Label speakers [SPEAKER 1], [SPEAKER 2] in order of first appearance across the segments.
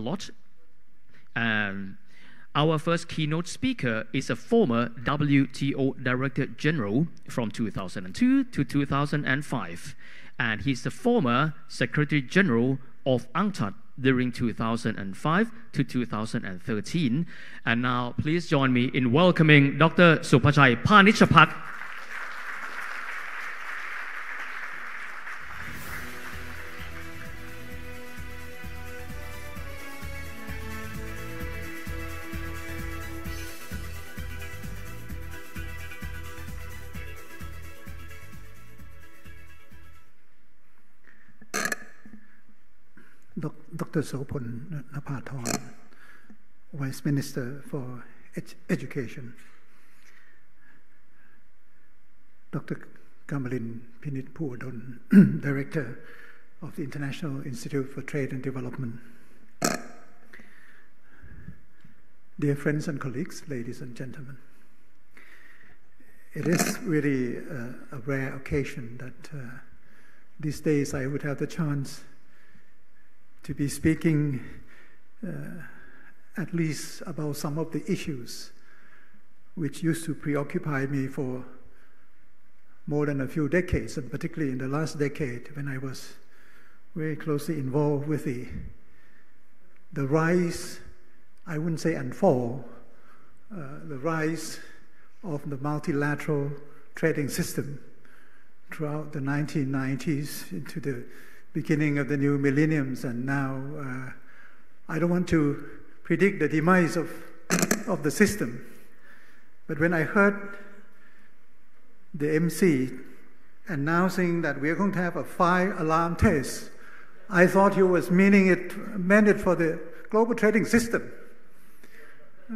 [SPEAKER 1] lot. And our first keynote speaker is a former WTO Director General from 2002 to 2005. And he's the former Secretary General of UNCTAD during 2005 to 2013. And now please join me in welcoming Dr. Supachai
[SPEAKER 2] Panitchpakdi. Dr. Sopun Vice Minister for Ed Education, Dr. Kamalin Pinit Puadon, Director of the International Institute for Trade and Development. Dear friends and colleagues, ladies and gentlemen, it is really uh, a rare occasion that uh, these days I would have the chance to be speaking uh, at least about some of the issues which used to preoccupy me for more than a few decades, and particularly in the last decade when I was very closely involved with the, the rise, I wouldn't say and fall, uh, the rise of the multilateral trading system throughout the 1990s into the beginning of the new millenniums, and now uh, I don't want to predict the demise of, of the system. But when I heard the MC announcing that we are going to have a fire alarm test, I thought he was meaning it meant it for the global trading system.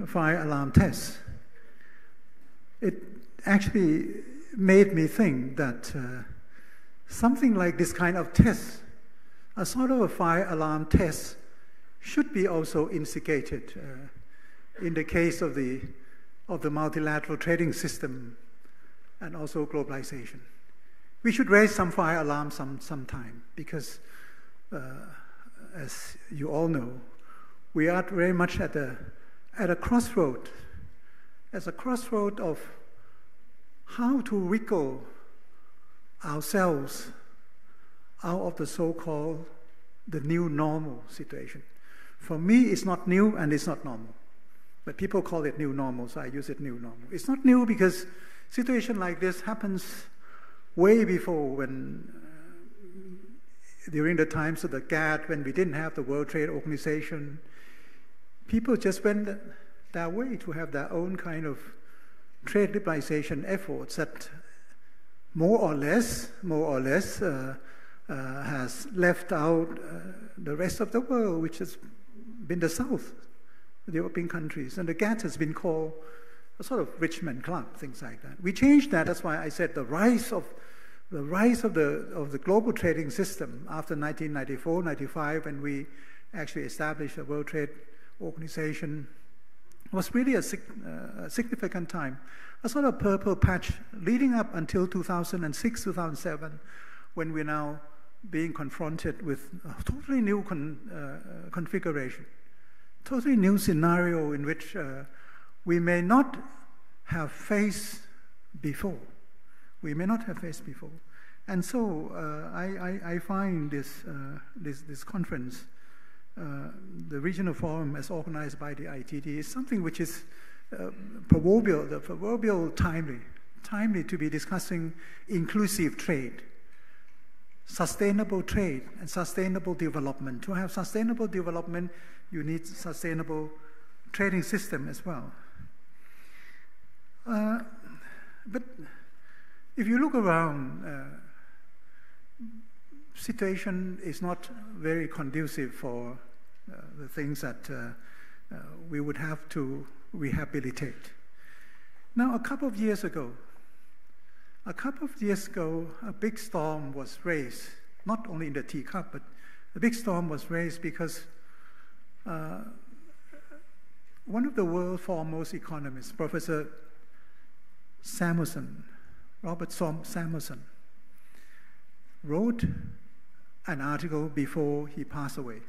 [SPEAKER 2] Fire alarm test. It actually made me think that uh, something like this kind of test a sort of a fire alarm test should be also instigated uh, in the case of the, of the multilateral trading system and also globalization. We should raise some fire alarms some, sometime because, uh, as you all know, we are very much at a, at a crossroad, as a crossroad of how to wiggle ourselves out of the so-called the new normal situation. For me, it's not new and it's not normal. But people call it new normal, so I use it new normal. It's not new because situation like this happens way before when uh, during the times of the GATT, when we didn't have the World Trade Organization, people just went their way to have their own kind of trade liberalization efforts that more or less, more or less, uh, uh, has left out uh, the rest of the world, which has been the South, the European countries. And the GATT has been called a sort of rich man club, things like that. We changed that. That's why I said the rise of the rise of the of the global trading system after 1994, 95, when we actually established the World Trade Organization, was really a, uh, a significant time. A sort of purple patch leading up until 2006, 2007, when we're now being confronted with a totally new con, uh, configuration, totally new scenario in which uh, we may not have faced before. We may not have faced before. And so uh, I, I, I, find this, uh, this, this conference, uh, the regional forum as organized by the ITD, is something which is uh, proverbial, the proverbial timely, timely to be discussing inclusive trade sustainable trade and sustainable development. To have sustainable development, you need sustainable trading system as well. Uh, but if you look around, uh, situation is not very conducive for uh, the things that uh, uh, we would have to rehabilitate. Now, a couple of years ago, a couple of years ago, a big storm was raised, not only in the teacup, but a big storm was raised because uh, one of the world's foremost economists, Professor Samuelson, Robert Samuelson, wrote an article before he passed away,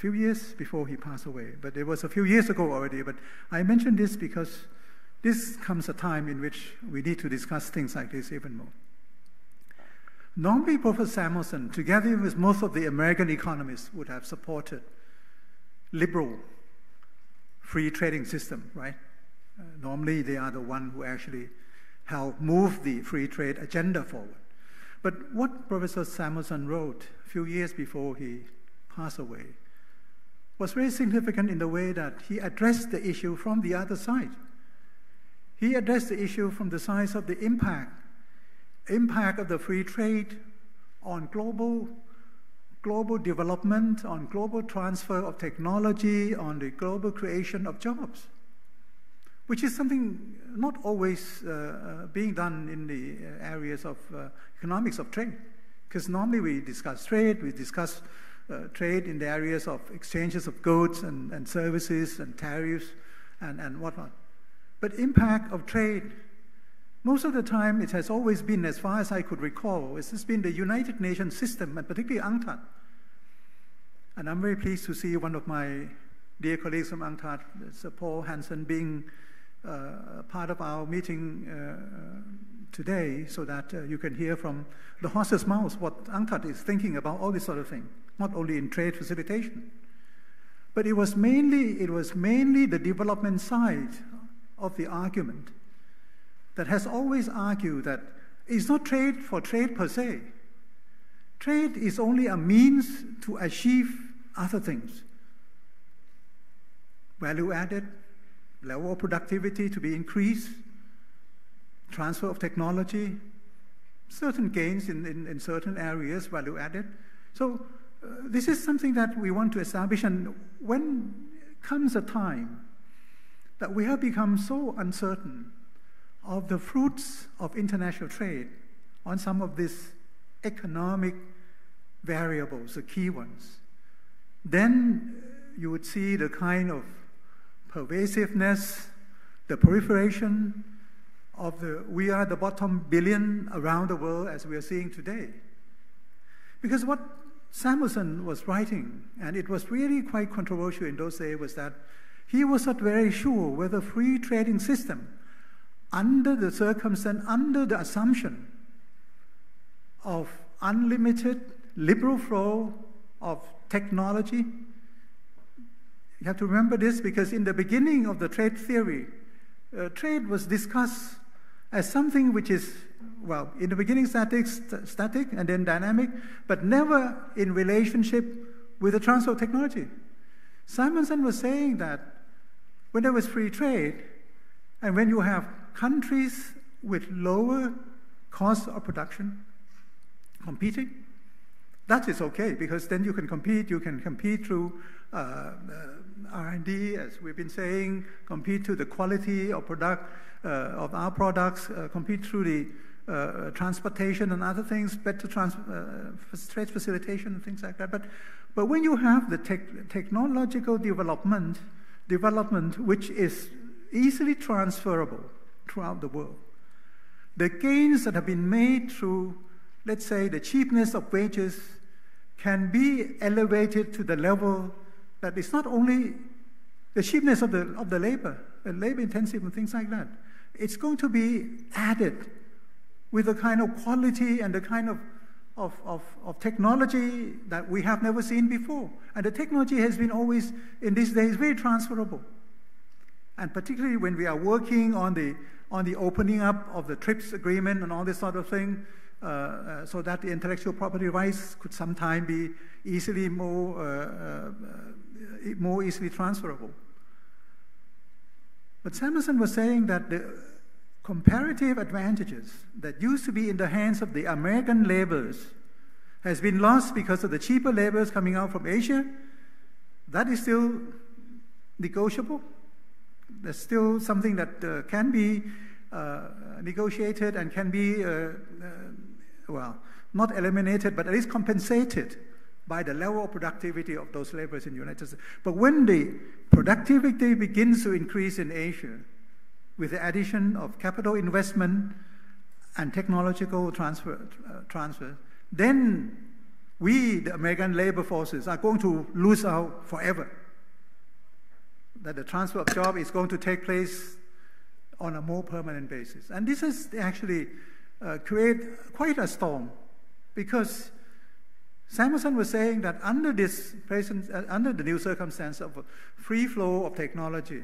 [SPEAKER 2] few years before he passed away. But it was a few years ago already. But I mention this because this comes a time in which we need to discuss things like this even more. Normally, Professor Samuelson, together with most of the American economists, would have supported liberal free trading system, right? Uh, normally, they are the one who actually help move the free trade agenda forward. But what Professor Samuelson wrote a few years before he passed away was very significant in the way that he addressed the issue from the other side. He addressed the issue from the side of the impact impact of the free trade on global, global development, on global transfer of technology, on the global creation of jobs, which is something not always uh, uh being done in the uh, areas of uh, economics of trade. Because normally we discuss trade, we discuss uh, trade in the areas of exchanges of goods and, and services and tariffs and, and whatnot. But impact of trade most of the time, it has always been, as far as I could recall, it has been the United Nations system, and particularly UNCTAD. And I'm very pleased to see one of my dear colleagues from UNCTAD, Sir Paul Hansen, being uh, part of our meeting uh, today so that uh, you can hear from the horse's mouth what UNCTAD is thinking about all this sort of thing, not only in trade facilitation. But it was mainly, it was mainly the development side of the argument that has always argued that it's not trade for trade per se. Trade is only a means to achieve other things. Value added, level of productivity to be increased, transfer of technology, certain gains in, in, in certain areas, value added. So, this is something that we want to establish. And when comes a time that we have become so uncertain of the fruits of international trade on some of these economic variables, the key ones, then you would see the kind of pervasiveness, the proliferation of the we are the bottom billion around the world as we are seeing today. Because what Samuelson was writing, and it was really quite controversial in those days, was that he was not very sure whether free trading system under the circumstance, under the assumption of unlimited liberal flow of technology. You have to remember this because in the beginning of the trade theory, uh, trade was discussed as something which is, well, in the beginning static, st- static and then dynamic, but never in relationship with the transfer of technology. Samuelson was saying that when there was free trade, and when you have countries with lower cost of production competing, that is okay because then you can compete. You can compete through uh, uh, R&D, as we've been saying, compete through the quality of product uh, of our products, uh, compete through the uh, transportation and other things, better trans- uh, trade facilitation and things like that. But, but when you have the technological development, development which is easily transferable throughout the world. The gains that have been made through, let's say, the cheapness of wages can be elevated to the level that it's not only the cheapness of the, of the labor, the labor intensive and things like that. It's going to be added with the kind of quality and the kind of, of, of, of technology that we have never seen before. And the technology has been always, in these days, very transferable. And particularly when we are working on the, on the opening up of the TRIPS agreement and all this sort of thing, uh, uh, so that the intellectual property rights could sometime be easily more, uh, uh more easily transferable. But Samuelson was saying that the comparative advantages that used to be in the hands of the American laborers has been lost because of the cheaper laborers coming out from Asia. That is still negotiable. There's still something that uh, can be uh, negotiated and can be, uh, uh, well, not eliminated, but at least compensated by the level of productivity of those laborers in the United States. But when the productivity begins to increase in Asia, with the addition of capital investment and technological transfer, uh, transfer then we, the American labor forces, are going to lose out forever. That the transfer of job is going to take place on a more permanent basis. And this has actually uh, created quite a storm because Samuelson was saying that under this present, uh, under the new circumstance of free flow of technology,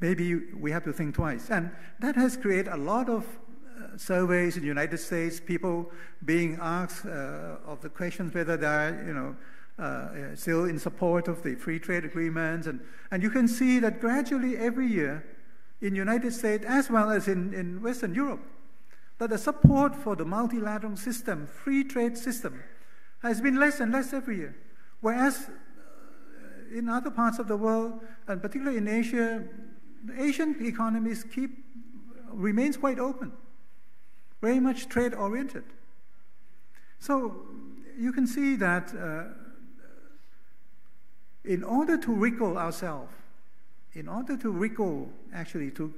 [SPEAKER 2] maybe we have to think twice. And that has created a lot of uh, surveys in the United States, people being asked uh, of the questions whether they are, you know, uh, uh, still in support of the free trade agreements. And, and you can see that gradually every year in the United States as well as in, in Western Europe, that the support for the multilateral system, free trade system, has been less and less every year. Whereas uh, in other parts of the world, and particularly in Asia, Asian economies keep remains quite open, very much trade oriented. So you can see that uh, in order to recall ourselves, in order to recall, actually to,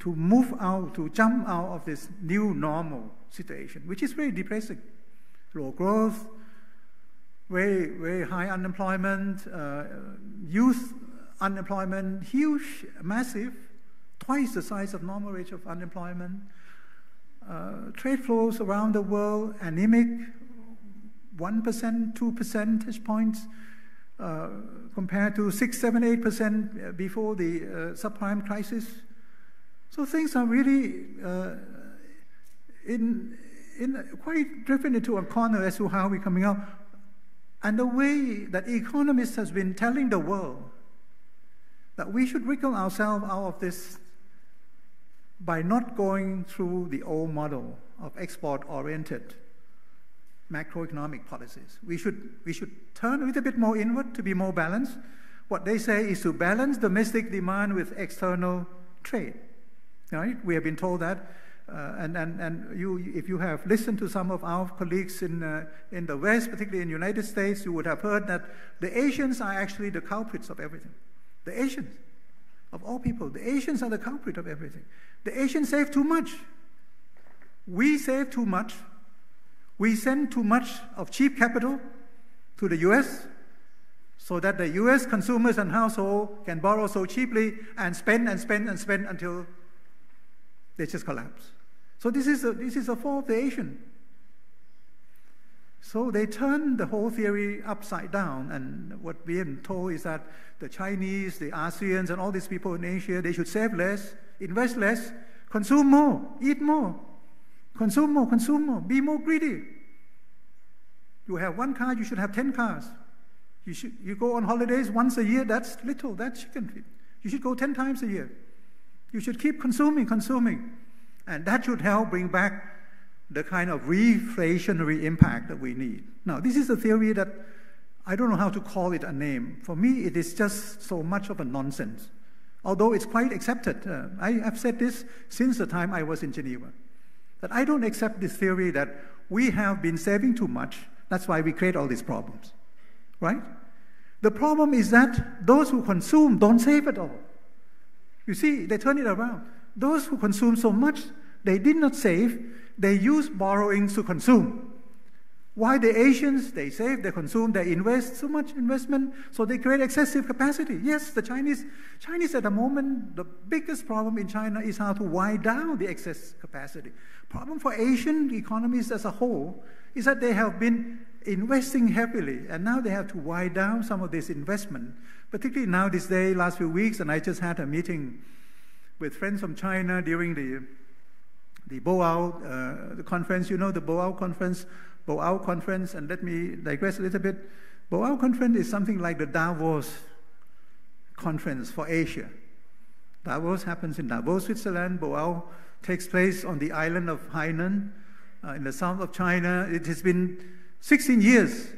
[SPEAKER 2] to move out, to jump out of this new normal situation, which is very depressing. Low growth, very, very high unemployment, uh, youth unemployment, huge, massive, twice the size of normal rate of unemployment. Uh, trade flows around the world, anemic, 1%, 2 percentage points uh, compared to 6, 7, 8% before the uh, subprime crisis. So things are really uh, in, in quite driven into a corner as to how we're coming out. And the way that economists has been telling the world that we should wriggle ourselves out of this by not going through the old model of export oriented macroeconomic policies. We should, we should turn a little bit more inward to be more balanced. What they say is to balance domestic demand with external trade. Right? We have been told that. Uh, and and, and you, if you have listened to some of our colleagues in, uh, in the West, particularly in the United States, you would have heard that the Asians are actually the culprits of everything. The Asians, of all people, the Asians are the culprit of everything. The Asians save too much. We save too much we send too much of cheap capital to the US so that the US consumers and households can borrow so cheaply and spend and spend and spend until they just collapse. So this is a, this is a fall of the Asian. So they turn the whole theory upside down, and what we are told is that the Chinese, the ASEANs, and all these people in Asia, they should save less, invest less, consume more, eat more, Consume more, consume more, be more greedy. You have one car, you should have 10 cars. You, should, you go on holidays once a year, that's little, that's chicken feed. You should go 10 times a year. You should keep consuming, consuming. And that should help bring back the kind of reflationary impact that we need. Now, this is a theory that I don't know how to call it a name. For me, it is just so much of a nonsense, although it's quite accepted. Uh, I have said this since the time I was in Geneva that I don't accept this theory that we have been saving too much, that's why we create all these problems. Right? The problem is that those who consume don't save at all. You see, they turn it around. Those who consume so much, they did not save, they use borrowings to consume. Why the Asians, they save, they consume, they invest so much investment, so they create excessive capacity. Yes, the Chinese, Chinese at the moment, the biggest problem in China is how to wind down the excess capacity. Problem for Asian economies as a whole is that they have been investing heavily, and now they have to wind down some of this investment. Particularly now, this day, last few weeks, and I just had a meeting with friends from China during the the Boao uh, the conference. You know the Boao conference Boao conference, and let me digress a little bit. Boao conference is something like the Davos conference for Asia. Davos happens in Davos, Switzerland. Boao takes place on the island of Hainan uh, in the south of China. It has been 16 years.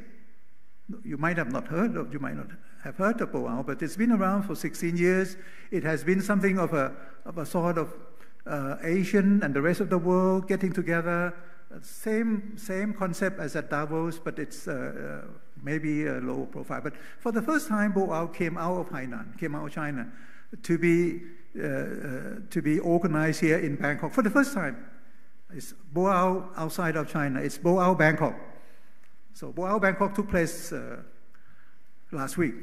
[SPEAKER 2] You might have not heard of, you might not have heard of Boao, but it's been around for 16 years. It has been something of a, of a sort of uh, Asian and the rest of the world getting together same, same concept as at Davos, but it's uh, uh, maybe a lower profile. But for the first time, Boao came out of Hainan, came out of China, to be, uh, uh, to be organized here in Bangkok for the first time. It's Boao outside of China. It's Boao Bangkok. So Boao Bangkok took place uh, last week.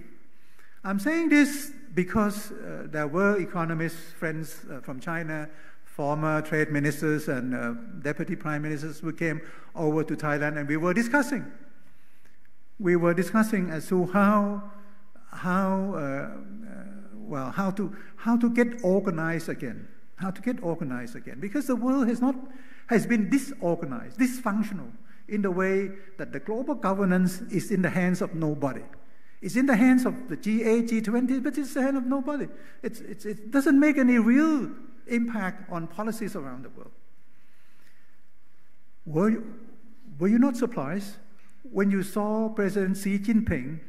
[SPEAKER 2] I'm saying this because uh, there were economists, friends uh, from China, former trade ministers and uh, deputy prime ministers who came over to Thailand, and we were discussing. We were discussing as to how, how, uh, uh, well, how to, how to get organized again, how to get organized again, because the world has not, has been disorganized, dysfunctional in the way that the global governance is in the hands of nobody. It's in the hands of the G8, G20, but it's the hand of nobody. It's, it's, it doesn't make any real impact on policies around the world. Were you, were you not surprised when you saw President Xi Jinping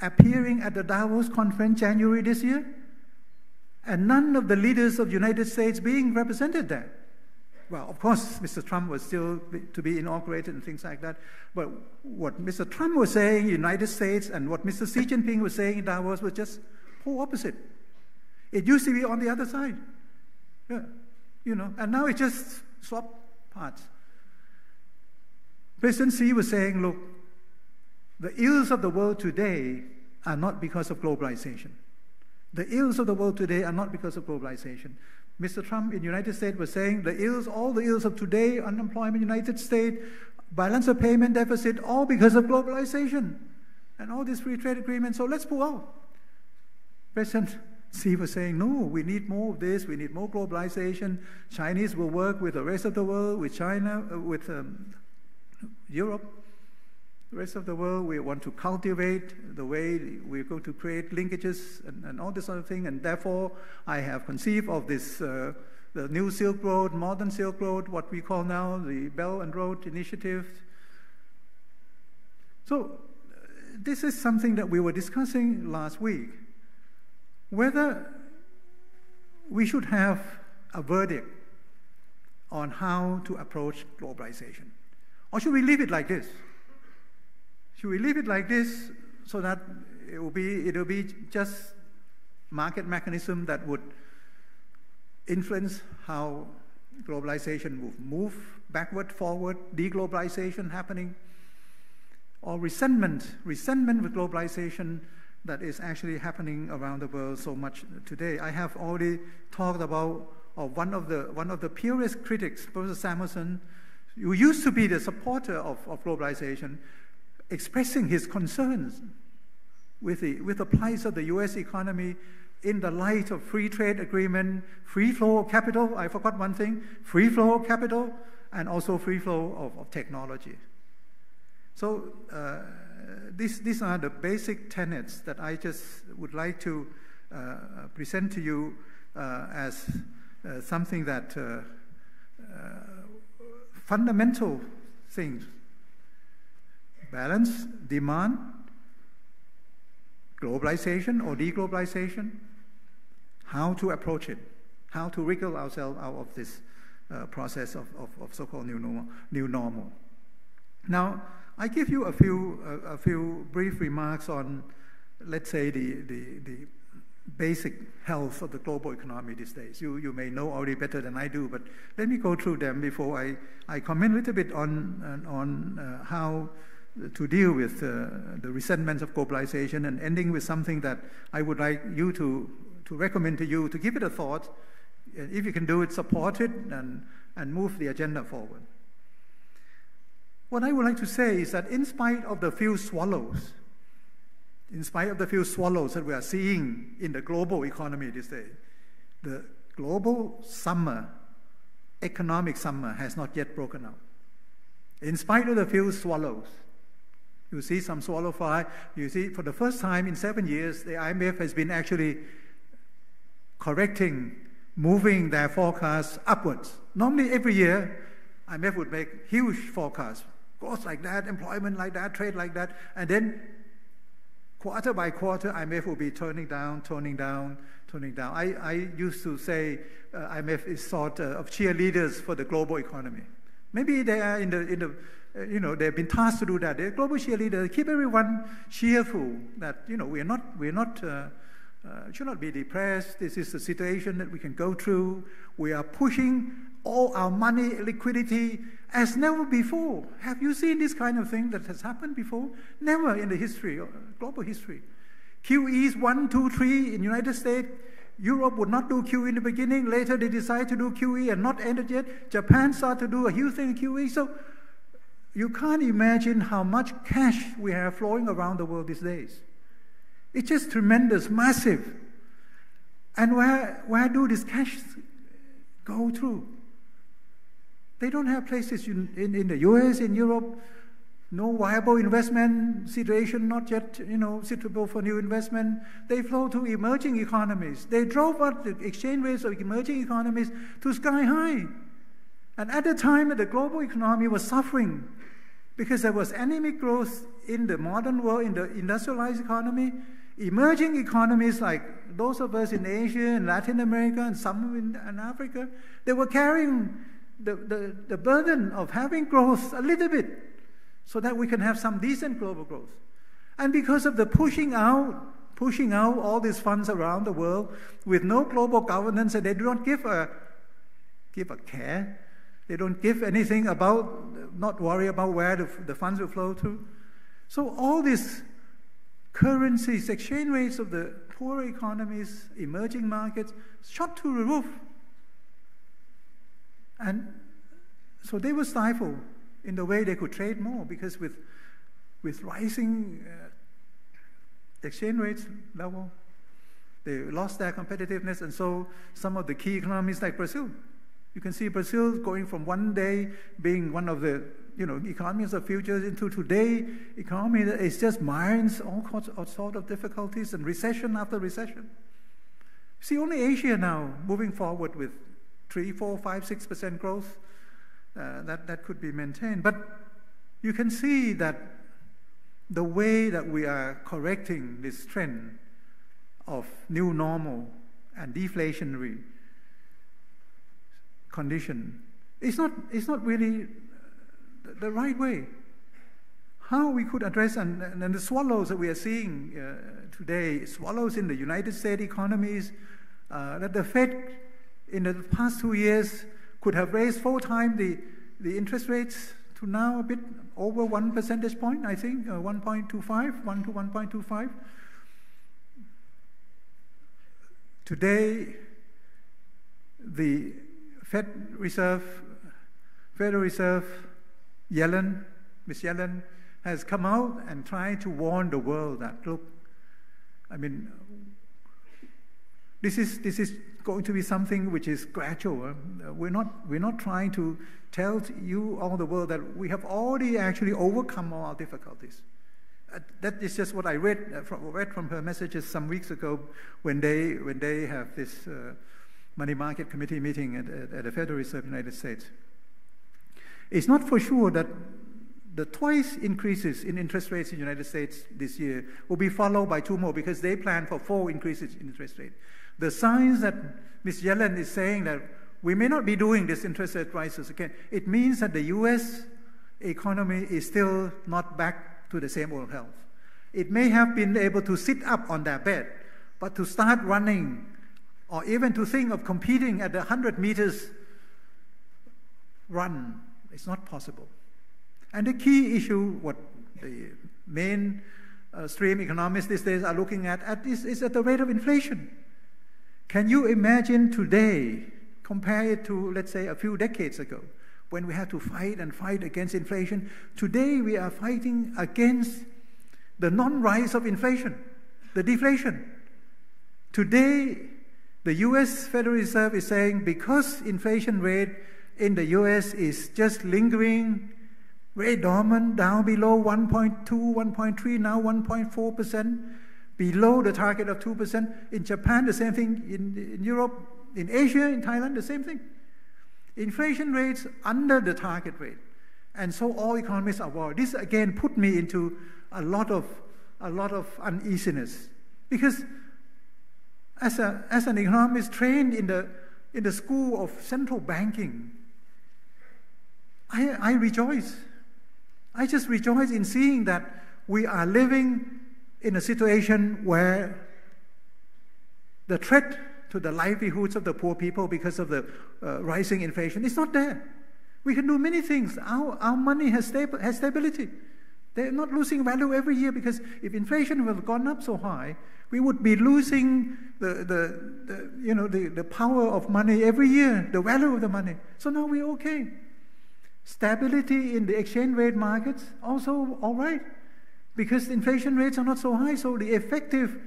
[SPEAKER 2] appearing at the Davos conference January this year? And none of the leaders of the United States being represented there well, of course, Mr. Trump was still to be inaugurated and things like that. But what Mr. Trump was saying United States and what Mr. Xi Jinping was saying in Davos was just whole opposite. It used to be on the other side. Yeah, you know, and now it just swapped parts. President Xi was saying, look, the ills of the world today are not because of globalization. The ills of the world today are not because of globalization. Mr. Trump in the United States was saying the ills, all the ills of today, unemployment in the United States, balance of payment deficit, all because of globalization and all these free trade agreements. So let's pull out. President Xi was saying, no, we need more of this, we need more globalization. Chinese will work with the rest of the world, with China, uh, with um, Europe the rest of the world. We want to cultivate the way we're going to create linkages and, and all this sort of thing. And therefore, I have conceived of this uh, the new Silk Road, modern Silk Road, what we call now the Belt and Road Initiative. So, uh, this is something that we were discussing last week. Whether we should have a verdict on how to approach globalization. Or should we leave it like this? Should we leave it like this so that it will be, it will be just market mechanism that would influence how globalization will move backward, forward, deglobalization happening, or resentment, resentment with globalization that is actually happening around the world so much today. I have already talked about uh, one of the one of the purest critics, Professor Samuelson, who used to be the supporter of, of globalization, expressing his concerns with the, with the plight of the US economy in the light of free trade agreement, free flow of capital, I forgot one thing, free flow of capital, and also free flow of, of technology. So uh, these, these are the basic tenets that I just would like to uh, present to you uh, as uh, something that fundamental things balance, demand, globalization or deglobalization, how to approach it, how to wriggle ourselves out of this uh, process of, of, of, so-called new normal, new normal. Now, I give you a few, uh, a few brief remarks on, let's say, the, the, the basic health of the global economy these days. You, you may know already better than I do, but let me go through them before I, I comment a little bit on, on uh, how to deal with uh, the resentments of globalization and ending with something that I would like you to, to recommend to you to give it a thought. If you can do it, support it and, and move the agenda forward. What I would like to say is that in spite of the few swallows, in spite of the few swallows that we are seeing in the global economy these days, the global summer, economic summer, has not yet broken out. In spite of the few swallows, you see some swallow fly. You see, for the first time in seven years, the IMF has been actually correcting, moving their forecasts upwards. Normally, every year, IMF would make huge forecasts, growth like that, employment like that, trade like that, and then quarter by quarter, IMF will be turning down, turning down, turning down. I, I used to say uh, IMF is sort uh, of cheerleaders for the global economy. Maybe they are in the, in the uh, you know, they've been tasked to do that. They're global cheerleaders. Keep everyone cheerful that, you know, we're not, we're not, uh, uh, should not be depressed. This is the situation that we can go through. We are pushing all our money, liquidity, as never before. Have you seen this kind of thing that has happened before? Never in the history, uh, global history. QEs 1, 2, 3 in United States. Europe would not do QE in the beginning. Later they decide to do QE and not ended yet. Japan started to do a huge thing in QE. So you can't imagine how much cash we have flowing around the world these days. It's just tremendous, massive. And where, where do these cash go through? They don't have places in, in, in the US, in Europe, no viable investment situation, not yet you know, suitable for new investment. They flow to emerging economies. They drove up the exchange rates of emerging economies to sky high. And at the time, the global economy was suffering because there was anemic growth in the modern world, in the industrialized economy. Emerging economies like those of us in Asia and Latin America and some in, in Africa, they were carrying the, the, the burden of having growth a little bit so that we can have some decent global growth. And because of the pushing out, pushing out all these funds around the world with no global governance, and they do not give a give a care. They don't give anything about, not worry about where the, the funds will flow to. So all these currencies, exchange rates of the poorer economies, emerging markets, shot to the roof. And so they were stifled in the way they could trade more because with, with rising uh, exchange rates level, they lost their competitiveness. And so some of the key economies like Brazil, you can see Brazil going from one day being one of the you know, economies of futures into today economy that is just mines all sorts of, sort of difficulties and recession after recession. See, only Asia now moving forward with three, four, five, six percent growth uh, that, that could be maintained. But you can see that the way that we are correcting this trend of new normal and deflationary condition is not, is not really the right way. How we could address, and, and the swallows that we are seeing uh, today, swallows in the United States economies, uh, that the Fed in the past two years could have raised four times the, the interest rates to now a bit over one percentage point, I think, uh, 1.25, 1 to 1.25. Today, the Fed Reserve, Federal Reserve, Yellen, Miss Yellen, has come out and tried to warn the world that look, I mean, this is this is going to be something which is gradual. Uh, we're, not, we're not trying to tell you, all the world, that we have already actually overcome all our difficulties. Uh, that is just what I read, uh, from, read from her messages some weeks ago when they, when they have this uh, money market committee meeting at, at, at the Federal Reserve of the United States. It's not for sure that the twice increases in interest rates in the United States this year will be followed by two more because they plan for four increases in interest rate. The signs that Ms. Yellen is saying that we may not be doing this interest rate rises again, it means that the US economy is still not back to the same old health. It may have been able to sit up on their bed, but to start running or even to think of competing at the 100 meters run is not possible. And the key issue, what the main uh, stream economists these days are looking at, at is, is at the rate of inflation. Can you imagine today, compare it to, let's say, a few decades ago, when we had to fight and fight against inflation? Today we are fighting against the non rise of inflation, the deflation. Today, the US Federal Reserve is saying because inflation rate in the US is just lingering very dormant, down below 1.2, 1.3, now 1.4 percent below the target of 2%. In Japan, the same thing. In, in Europe, in Asia, in Thailand, the same thing. Inflation rates under the target rate. And so all economists are worried. This again put me into a lot of, a lot of uneasiness. Because as, a, as an economist trained in the, in the school of central banking, I, I rejoice. I just rejoice in seeing that we are living in a situation where the threat to the livelihoods of the poor people because of the uh, rising inflation. is not there. We can do many things. Our, our money has, stab- has stability. They're not losing value every year because if inflation would have gone up so high, we would be losing the, the, the, you know, the, the power of money every year, the value of the money. So now we're okay. Stability in the exchange rate markets, also all right, because inflation rates are not so high, so the effective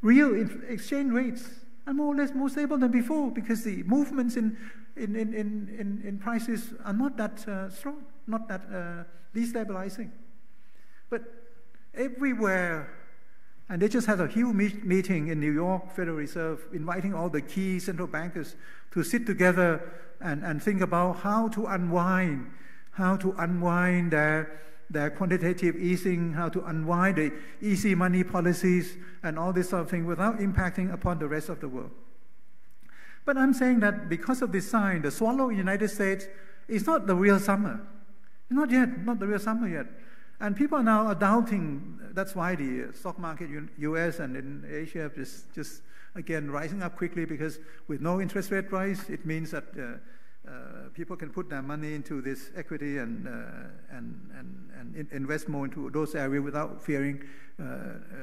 [SPEAKER 2] real exchange rates are more or less more stable than before because the movements in, in, in, in, in, prices are not that uh, strong, not that uh, destabilizing. But everywhere, and they just had a huge meet meeting in New York Federal Reserve, inviting all the key central bankers to sit together and, and think about how to unwind, how to unwind their their quantitative easing, how to unwind the easy money policies, and all this sort of thing without impacting upon the rest of the world. But I'm saying that because of this sign, the swallow in the United States is not the real summer. Not yet, not the real summer yet. And people are now doubting. That's why the stock market in US and in Asia is just, again, rising up quickly because with no interest rate rise, it means that uh, uh, people can put their money into this equity and, uh, and, and, and invest more into those areas without fearing uh,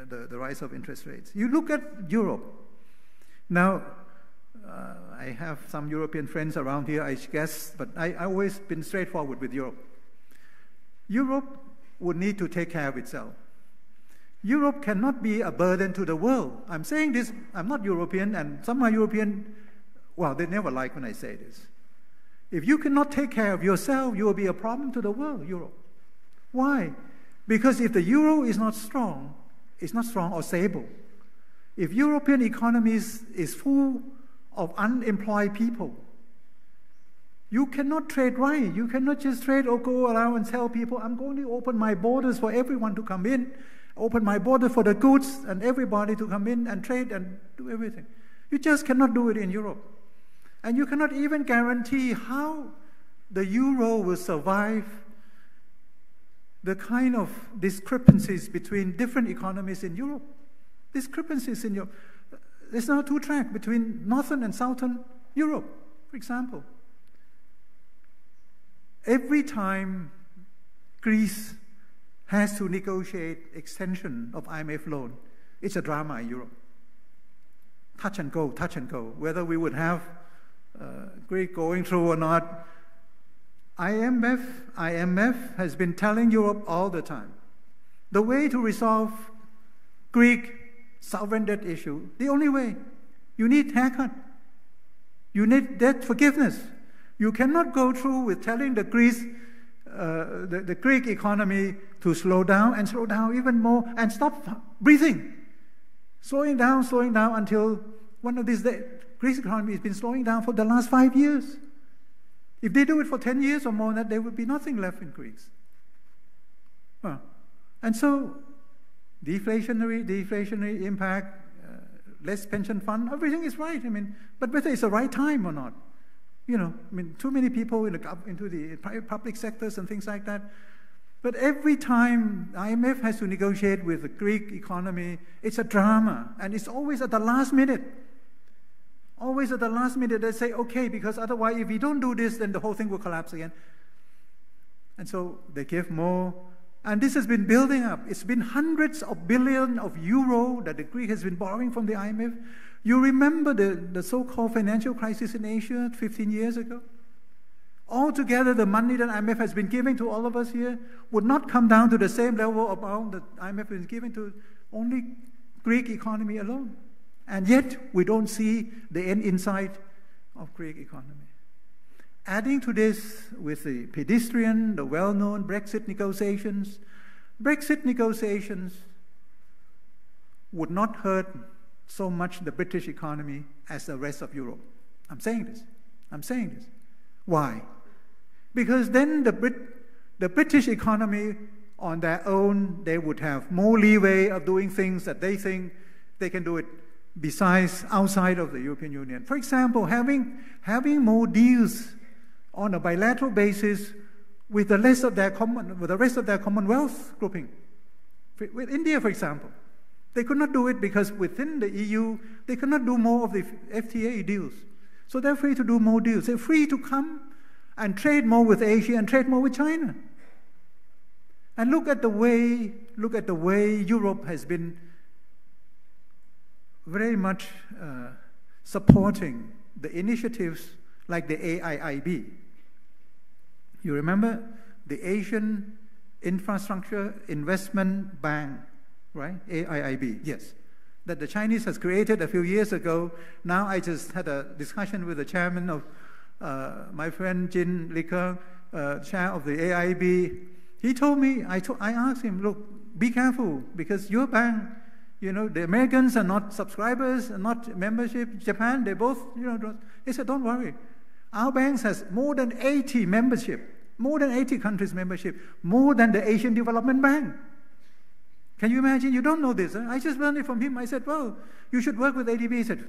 [SPEAKER 2] the, the rise of interest rates. You look at Europe. Now, uh, I have some European friends around here, I guess, but I, I've always been straightforward with Europe. Europe would need to take care of itself. Europe cannot be a burden to the world. I'm saying this, I'm not European, and some are European, well, they never like when I say this. If you cannot take care of yourself, you will be a problem to the world, Europe. Why? Because if the euro is not strong, it's not strong or stable. If European economies is full of unemployed people, you cannot trade right. You cannot just trade or go around and tell people, I'm going to open my borders for everyone to come in, open my border for the goods and everybody to come in and trade and do everything. You just cannot do it in Europe. And you cannot even guarantee how the euro will survive the kind of discrepancies between different economies in Europe. Discrepancies in Europe. There's now two track between northern and southern Europe, for example. Every time Greece has to negotiate extension of IMF loan, it's a drama in Europe. Touch and go, touch and go. Whether we would have Greek going through or not. IMF, IMF has been telling Europe all the time the way to resolve Greek sovereign debt issue, the only way, you need haircut. You need debt forgiveness. You cannot go through with telling the Greece, uh, the, the Greek economy to slow down and slow down even more and stop breathing. Slowing down, slowing down until one of these days, Greece economy has been slowing down for the last five years. If they do it for 10 years or more, that there would be nothing left in Greece. Well, and so, deflationary, deflationary impact, uh, less pension fund, everything is right. I mean, but whether it's the right time or not, you know, I mean, too many people in the, into the public sectors and things like that. But every time IMF has to negotiate with the Greek economy, it's a drama, and it's always at the last minute. Always at the last minute, they say, okay, because otherwise, if we don't do this, then the whole thing will collapse again. And so they give more. And this has been building up. It's been hundreds of billions of euro that the Greek has been borrowing from the IMF. You remember the, the so called financial crisis in Asia 15 years ago? Altogether, the money that IMF has been giving to all of us here would not come down to the same level of amount that IMF is giving to only Greek economy alone. And yet, we don't see the end in sight of Greek economy. Adding to this, with the pedestrian, the well known Brexit negotiations, Brexit negotiations would not hurt so much the British economy as the rest of Europe. I'm saying this. I'm saying this. Why? Because then the, Brit- the British economy on their own, they would have more leeway of doing things that they think they can do it besides outside of the European Union. For example, having, having more deals on a bilateral basis with the rest of their common, with the rest of their Commonwealth grouping. With India, for example, They could not do it because within the EU, they cannot do more of the FTA deals. So they're free to do more deals. They're free to come and trade more with Asia and trade more with China. And look at the way, look at the way Europe has been very much uh, supporting the initiatives like the AIIB. You remember the Asian Infrastructure Investment Bank, right? AIIB, yes. That the Chinese has created a few years ago. Now I just had a discussion with the chairman of uh, my friend Jin Liqun, uh, chair of the AIIB. He told me, I, to, I asked him, look, be careful because your bank, you know, the Americans are not subscribers, not membership. Japan, they both, you know, he said, don't worry. Our banks has more than 80 membership more than 80 countries membership, more than the Asian Development Bank. Can you imagine? You don't know this. Huh? I just learned it from him. I said, well, you should work with ADB. He said,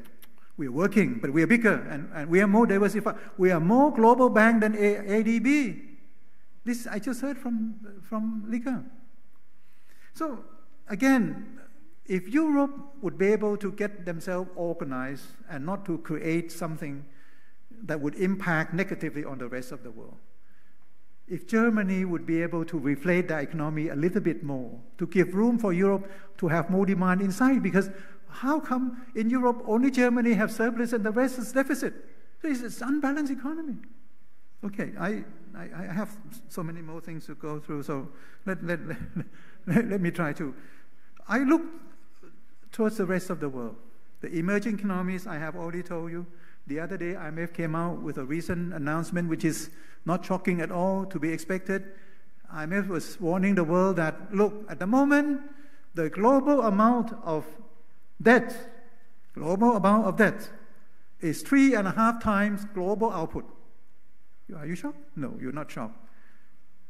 [SPEAKER 2] we're working, but we are bigger and, and we are more diversified. We are more global bank than A- ADB. This I just heard from, from Liqun. So again, if Europe would be able to get themselves organized and not to create something that would impact negatively on the rest of the world, if Germany would be able to reflate the economy a little bit more, to give room for Europe to have more demand inside, because how come in Europe only Germany have surplus and the rest is deficit? It's an unbalanced economy. Okay, I, I, I, have so many more things to go through, so let, let, let, let me try to. I look towards the rest of the world. The emerging economies, I have already told you. The other day, IMF came out with a recent announcement, which is not shocking at all to be expected. IMF was warning the world that, look, at the moment, the global amount of debt, global amount of debt, is three and a half times global output. Are you shocked? No, you're not shocked.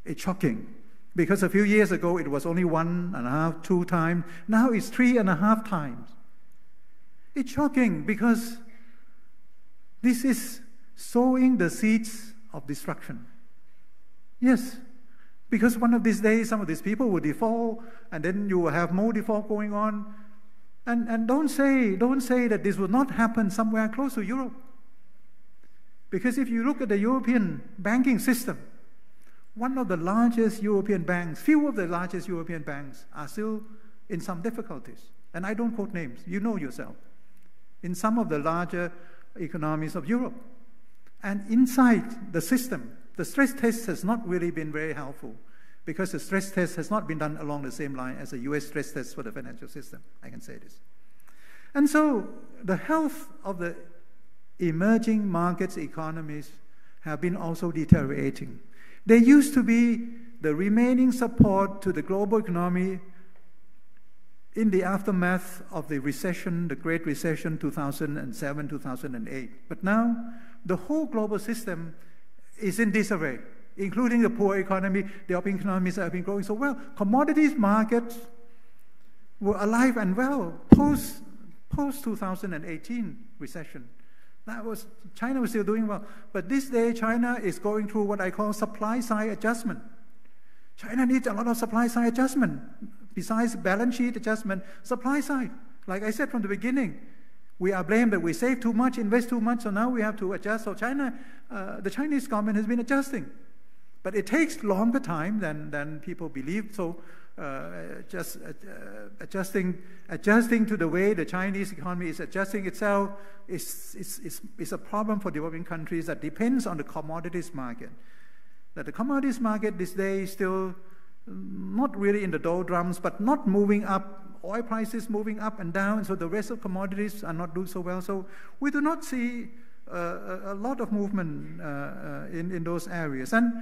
[SPEAKER 2] It's shocking. Because a few years ago it was only one and a half, two times. Now it's three and a half times. It's shocking because this is sowing the seeds of destruction. Yes, because one of these days some of these people will default, and then you will have more default going on. And, and don't say don't say that this will not happen somewhere close to Europe. Because if you look at the European banking system, one of the largest European banks, few of the largest European banks are still in some difficulties. And I don't quote names, you know yourself. In some of the larger economies of Europe. And inside the system, the stress test has not really been very helpful because the stress test has not been done along the same line as the US stress test for the financial system. I can say this. And so the health of the emerging markets economies have been also deteriorating. They used to be the remaining support to the global economy in the aftermath of the recession, the Great Recession 2007 2008. But now the whole global system is in disarray, including the poor economy. The open economies have been growing so well. Commodities markets were alive and well post post 2018 recession. That was China was still doing well, but this day China is going through what I call supply side adjustment. China needs a lot of supply side adjustment besides balance sheet adjustment. Supply side, like I said from the beginning, we are blamed that we save too much, invest too much, so now we have to adjust. So China, uh, the Chinese government has been adjusting. But it takes longer time than, than people believe. So uh, just uh, adjusting, adjusting to the way the Chinese economy is adjusting itself is, is, is, is a problem for developing countries that depends on the commodities market. That the commodities market this day is still not really in the doldrums, but not moving up oil prices moving up and down, so the rest of commodities are not doing so well. So we do not see uh, a lot of movement uh, uh, in, in those areas. And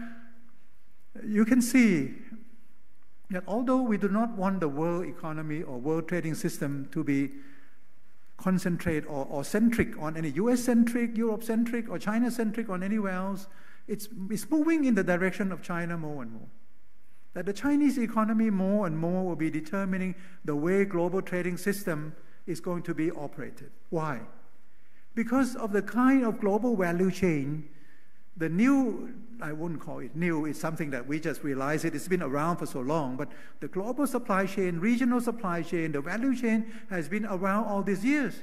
[SPEAKER 2] you can see that although we do not want the world economy or world trading system to be concentrate or, or centric on any US centric, Europe centric, or China centric, on anywhere else, it's, it's moving in the direction of China more and more that the Chinese economy more and more will be determining the way global trading system is going to be operated. Why? Because of the kind of global value chain the new, I wouldn't call it new, it's something that we just realized it. It's been around for so long, but the global supply chain, regional supply chain, the value chain has been around all these years.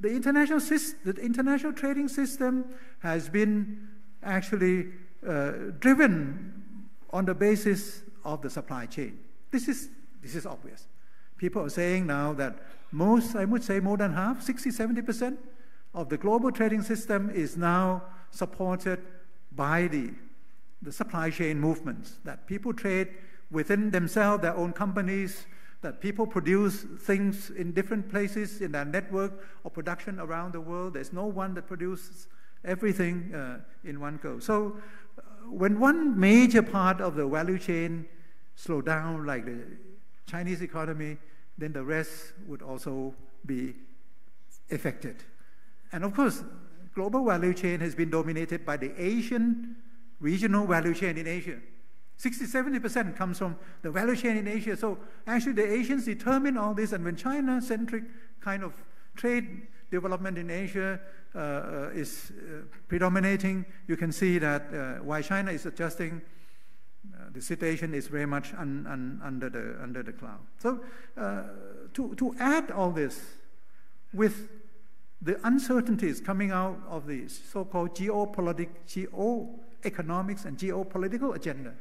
[SPEAKER 2] The international, the international trading system has been actually uh, driven on the basis of the supply chain. This is, this is obvious. People are saying now that most, I would say more than half, 60, 70% of the global trading system is now supported by the, the supply chain movements, that people trade within themselves, their own companies, that people produce things in different places in their network of production around the world. There's no one that produces everything uh, in one go. So, uh, when one major part of the value chain slow down, like the Chinese economy, then the rest would also be affected. And of course, global value chain has been dominated by the Asian regional value chain in Asia. 60 70% comes from the value chain in Asia. So actually, the Asians determine all this, and when China centric kind of trade development in Asia uh, uh, is uh, predominating, you can see that uh, why China is adjusting. Uh, the situation is very much un, un, under, the, under the cloud. So, uh, to, to add all this with the uncertainties coming out of the so-called geoeconomics and geopolitical agenda,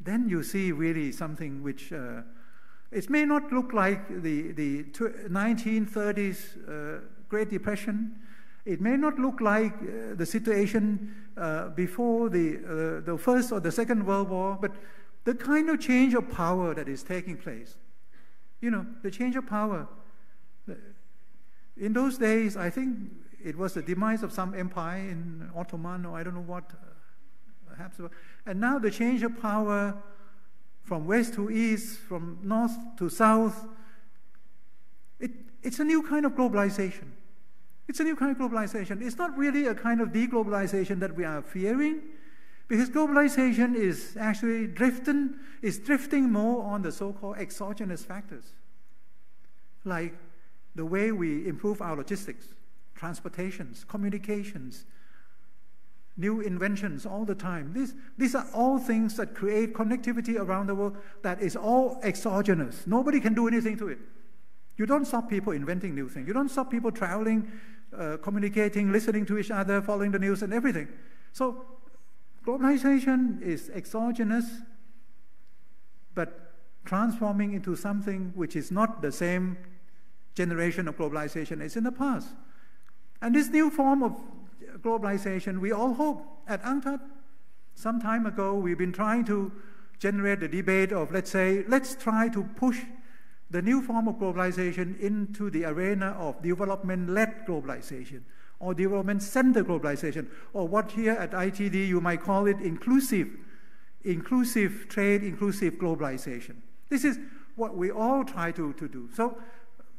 [SPEAKER 2] then you see really something which uh, it may not look like the, the 1930s uh, Great Depression. It may not look like uh, the situation uh, before the, uh, the First or the Second World War, but the kind of change of power that is taking place. You know, the change of power. In those days, I think it was the demise of some empire in Ottoman or I don't know what, uh, perhaps. And now the change of power from west to east, from north to south, it, it's a new kind of globalization. It's a new kind of globalization. It's not really a kind of deglobalization that we are fearing, because globalization is actually drifting, is drifting more on the so-called exogenous factors, like the way we improve our logistics, transportations, communications, new inventions all the time. These, these are all things that create connectivity around the world that is all exogenous. Nobody can do anything to it. You don't stop people inventing new things. You don't stop people traveling, uh, communicating, listening to each other, following the news, and everything. So, globalization is exogenous, but transforming into something which is not the same generation of globalization is in the past. And this new form of globalization, we all hope at UNCTAD, some time ago, we've been trying to generate the debate of, let's say, let's try to push the new form of globalization into the arena of development led globalization or development centered globalization, or what here at ITD you might call it inclusive, inclusive trade, inclusive globalization. This is what we all try to, to do. So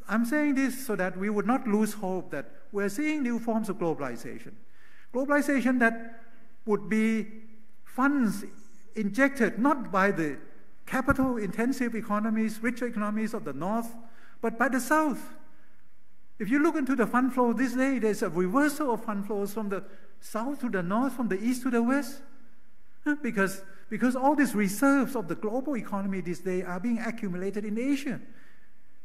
[SPEAKER 2] I'm saying this so that we would not lose hope that we're seeing new forms of globalization. Globalization that would be funds injected not by the capital intensive economies, richer economies of the North, but by the South. If you look into the fund flow this day, there's a reversal of fund flows from the South to the North, from the East to the West. Because, because all these reserves of the global economy this day are being accumulated in Asia.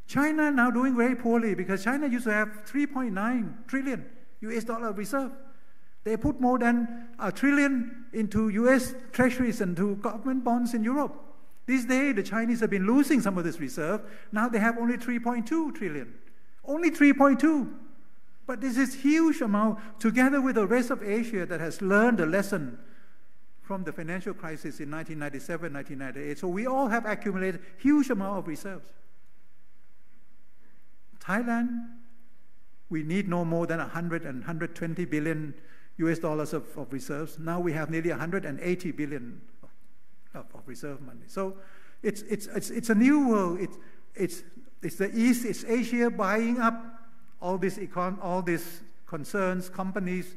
[SPEAKER 2] China now doing very poorly because China used to have 3.9 trillion US dollar reserve. They put more than a trillion into US treasuries and to government bonds in Europe. These days, the Chinese have been losing some of this reserve. Now they have only 3.2 trillion. Only 3.2. But this is huge amount together with the rest of Asia that has learned the lesson from the financial crisis in 1997, 1998. So we all have accumulated huge amount of reserves. Thailand, we need no more than 100 and 120 billion US dollars of, of reserves. Now we have nearly 180 billion of, of reserve money. So it's, it's, it's, it's a new world. It's, it's, it's the East, it's Asia buying up all these, econ- all these concerns, companies,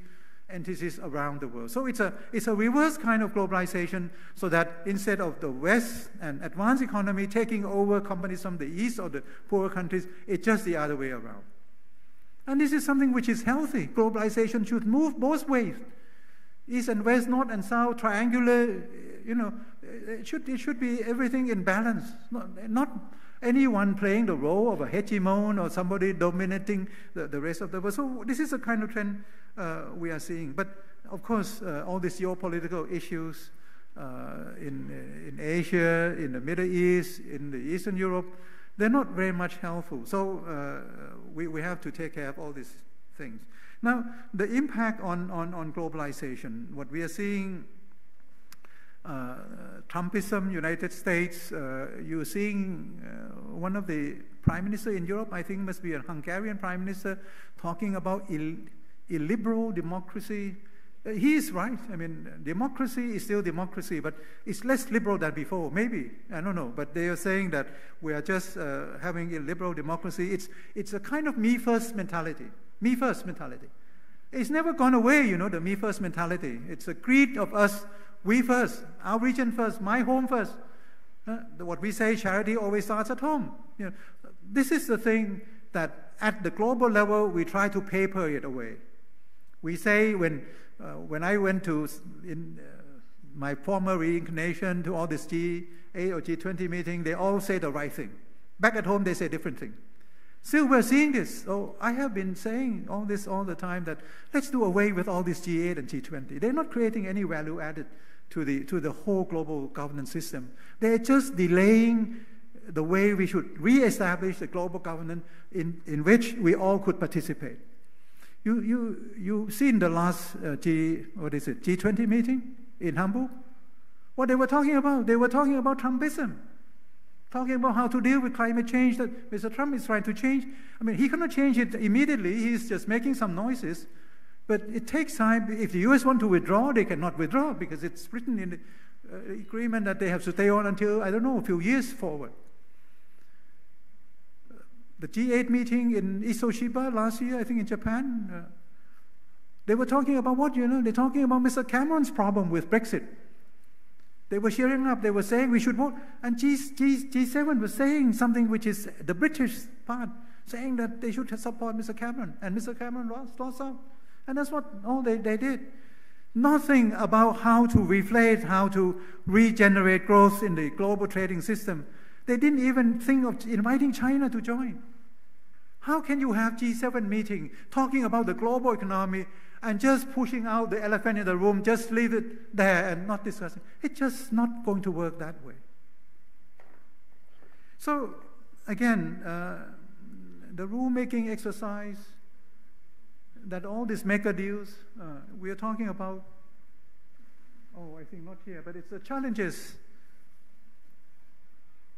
[SPEAKER 2] entities around the world. So it's a, it's a reverse kind of globalization so that instead of the West and advanced economy taking over companies from the East or the poorer countries, it's just the other way around. And this is something which is healthy. Globalization should move both ways. east and west, north and south, triangular. You know, it should it should be everything in balance, not, not anyone playing the role of a hegemon or somebody dominating the, the rest of the world. So this is a kind of trend we are seeing. But of course, uh, all these geopolitical issues uh, in, in Asia, in the Middle East, in the Eastern Europe, they're not very much helpful. So uh, we, we have to take care of all these things. Now, the impact on, on, on globalization, what we are seeing uh, Trumpism, United States, uh, you're seeing uh, one of the prime minister in Europe, I think must be a Hungarian prime minister, talking about Ill, illiberal democracy. Uh, he is right. I mean, democracy is still democracy, but it's less liberal than before. Maybe I don't know. But they are saying that we are just uh, having illiberal democracy. It's it's a kind of me first mentality. Me first mentality. It's never gone away. You know, the me first mentality. It's a creed of us we first, our region first, my home first. Uh, what we say, charity always starts at home. You know, this is the thing that at the global level we try to paper it away. We say when, uh, when I went to in, uh, my former reincarnation to all this G8 or G20 meeting, they all say the right thing. Back at home, they say different thing. Still, we're seeing this. So I have been saying all this all the time that let's do away with all this G8 and G20. They're not creating any value added to the, to the whole global governance system. They're just delaying the way we should re-establish the global governance in, in which we all could participate. You, you, you seen the last uh, G, what is it, G20 meeting in Hamburg? What they were talking about? They were talking about Trumpism, talking about how to deal with climate change that Mr. Trump is trying to change. I mean, he cannot change it immediately. He's just making some noises. But it takes time. If the US want to withdraw, they cannot withdraw because it's written in the uh, agreement that they have to stay on until, I don't know, a few years forward. The G8 meeting in Ise-Shima last year, I think in Japan, uh, they were talking about what, you know? They're talking about Mr. Cameron's problem with Brexit. They were cheering up, they were saying we should vote. And G, G, G7 was saying something which is the British part, saying that they should support Mr. Cameron. And Mr. Cameron lost, lost out. And that's what all they, they did. Nothing about how to reflate, how to regenerate growth in the global trading system. They didn't even think of inviting China to join. How can you have G7 meeting talking about the global economy and just pushing out the elephant in the room, just leave it there and not discussing? It's just not going to work that way. So, again, uh, the rule-making exercise that all these mega deals uh, we are talking about, oh, I think not here, but it's the challenges,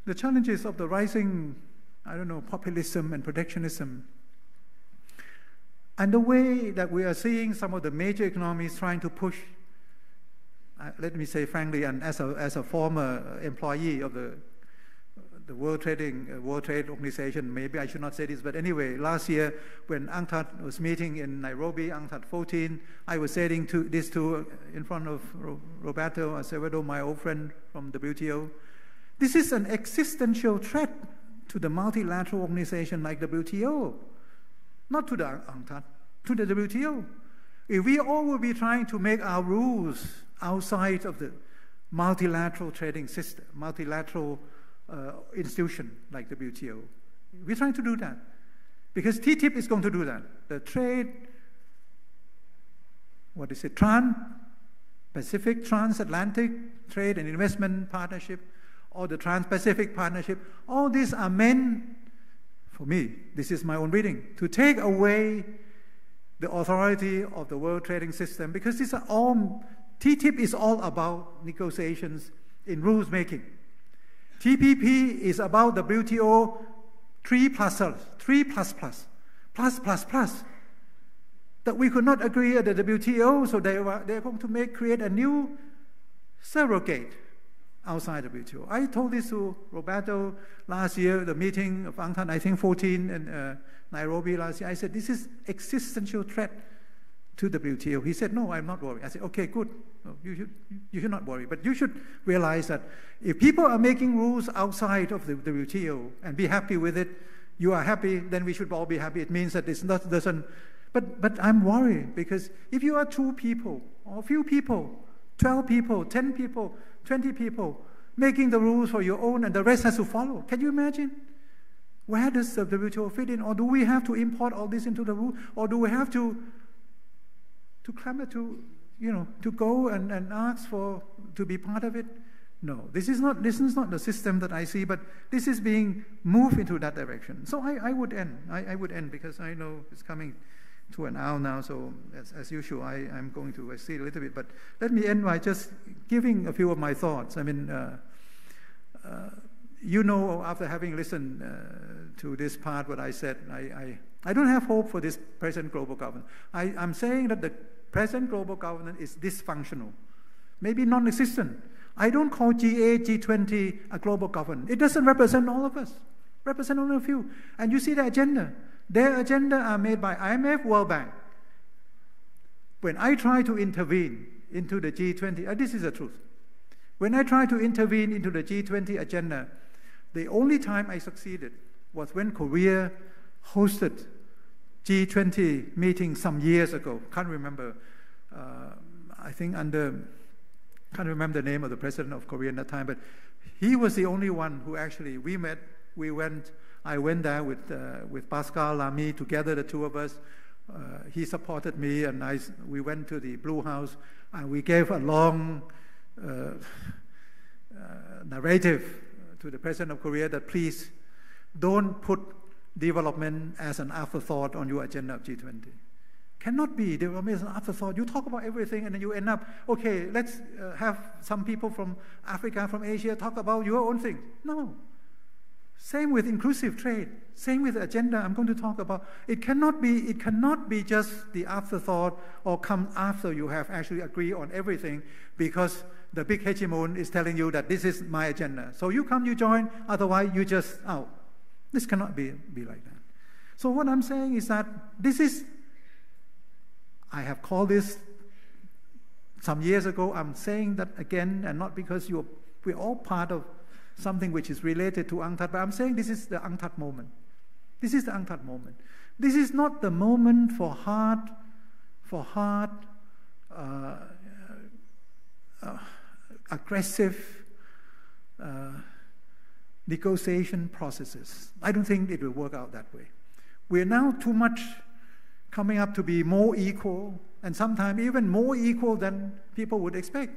[SPEAKER 2] the challenges of the rising, I don't know, populism and protectionism. And the way that we are seeing some of the major economies trying to push, uh, let me say frankly, and as a, as a former employee of the the World Trading uh, World Trade Organization. Maybe I should not say this, but anyway, last year when UNCTAD was meeting in Nairobi, UNCTAD 14, I was saying to this to uh, in front of Roberto Azevêdo, my old friend from the WTO. This is an existential threat to the multilateral organization like WTO, not to the UNCTAD, to the WTO. If we all will be trying to make our rules outside of the multilateral trading system, multilateral uh, institution like WTO. We're trying to do that because TTIP is going to do that. The trade, what is it, Trans Pacific, Transatlantic Trade and Investment Partnership, or the Trans Pacific Partnership, all these are meant, for me, this is my own reading, to take away the authority of the world trading system because these are all, TTIP is all about negotiations in rules making. TPP is about the WTO 3 plus, 3 plus plus, plus plus plus. That we could not agree at the WTO, so they were they're going to make create a new surrogate outside the WTO. I told this to Roberto last year, the meeting of UNCTAD, I think 14 in uh, Nairobi last year. I said, this is existential threat to the WTO. He said, No, I'm not worried. I said, Okay, good. No, you, should, you should not worry. But you should realize that if people are making rules outside of the WTO and be happy with it, you are happy, then we should all be happy. It means that not doesn't. But but I'm worried because if you are two people or a few people, twelve people, ten people, twenty people, making the rules for your own, and the rest has to follow. Can you imagine? Where does the WTO fit in? Or do we have to import all this into the rule? Or do we have to to clamor to you know to go and, and ask for to be part of it? No, this is not this is not the system that I see, but this is being moved into that direction. So I, I would end. I, I would end because I know it's coming to an hour now. So as, as usual, I, I'm going to exceed a little bit. But let me end by just giving a few of my thoughts. I mean, uh, uh, you know, after having listened uh, to this part, what I said, I, I, I don't have hope for this present global governance. I, I'm saying that the present global governance is dysfunctional, maybe non-existent I don't call G8, G20 a global government. It doesn't represent all of us, represent only a few. And you see the agenda. Their agenda are made by IMF, World Bank. When I try to intervene into the G20, uh, this is the truth. When I try to intervene into the G20 agenda, the only time I succeeded was when Korea hosted G20 meeting some years ago. Can't remember. Uh, I think under can't remember the name of the president of Korea at that time, but he was the only one who actually we met. We went. I went there with uh, with Pascal Lamy together, the two of us. Uh, he supported me, and I, we went to the Blue House, and we gave a long uh, uh narrative to the president of Korea that please don't put development as an afterthought on your agenda of G20. Cannot be. Development is an afterthought. You talk about everything and then you end up, okay, let's uh, have some people from Africa, from Asia talk about your own thing. No. Same with inclusive trade. Same with agenda I'm going to talk about. It cannot be, it cannot be just the afterthought or come after you have actually agreed on everything because the big hegemon is telling you that this is my agenda. So you come, you join, otherwise you just out. This cannot be, be like that. So what I'm saying is that this is I have called this some years ago. I'm saying that again, and not because you're, we're all part of something which is related to UNCTAD, but I'm saying this is the UNCTAD moment. This is the UNCTAD moment. This is not the moment for hard, for hard, uh, uh, aggressive uh, negotiation processes. I don't think it will work out that way. We're now too much coming up to be more equal, and sometimes even more equal than people would expect.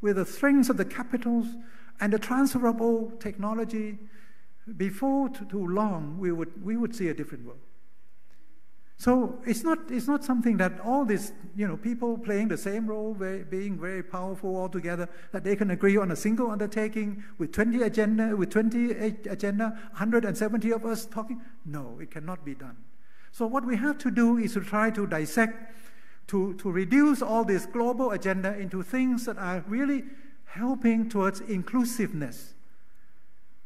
[SPEAKER 2] With the strength of the capitals and the transferable technology, before too, long, we would, we would see a different world. So it's not, it's not something that all these you know, people playing the same role, very, being very powerful all together, that they can agree on a single undertaking with 20 agenda, with 20 agenda, 170 of us talking. No, it cannot be done. So what we have to do is to try to dissect, to, to reduce all this global agenda into things that are really helping towards inclusiveness.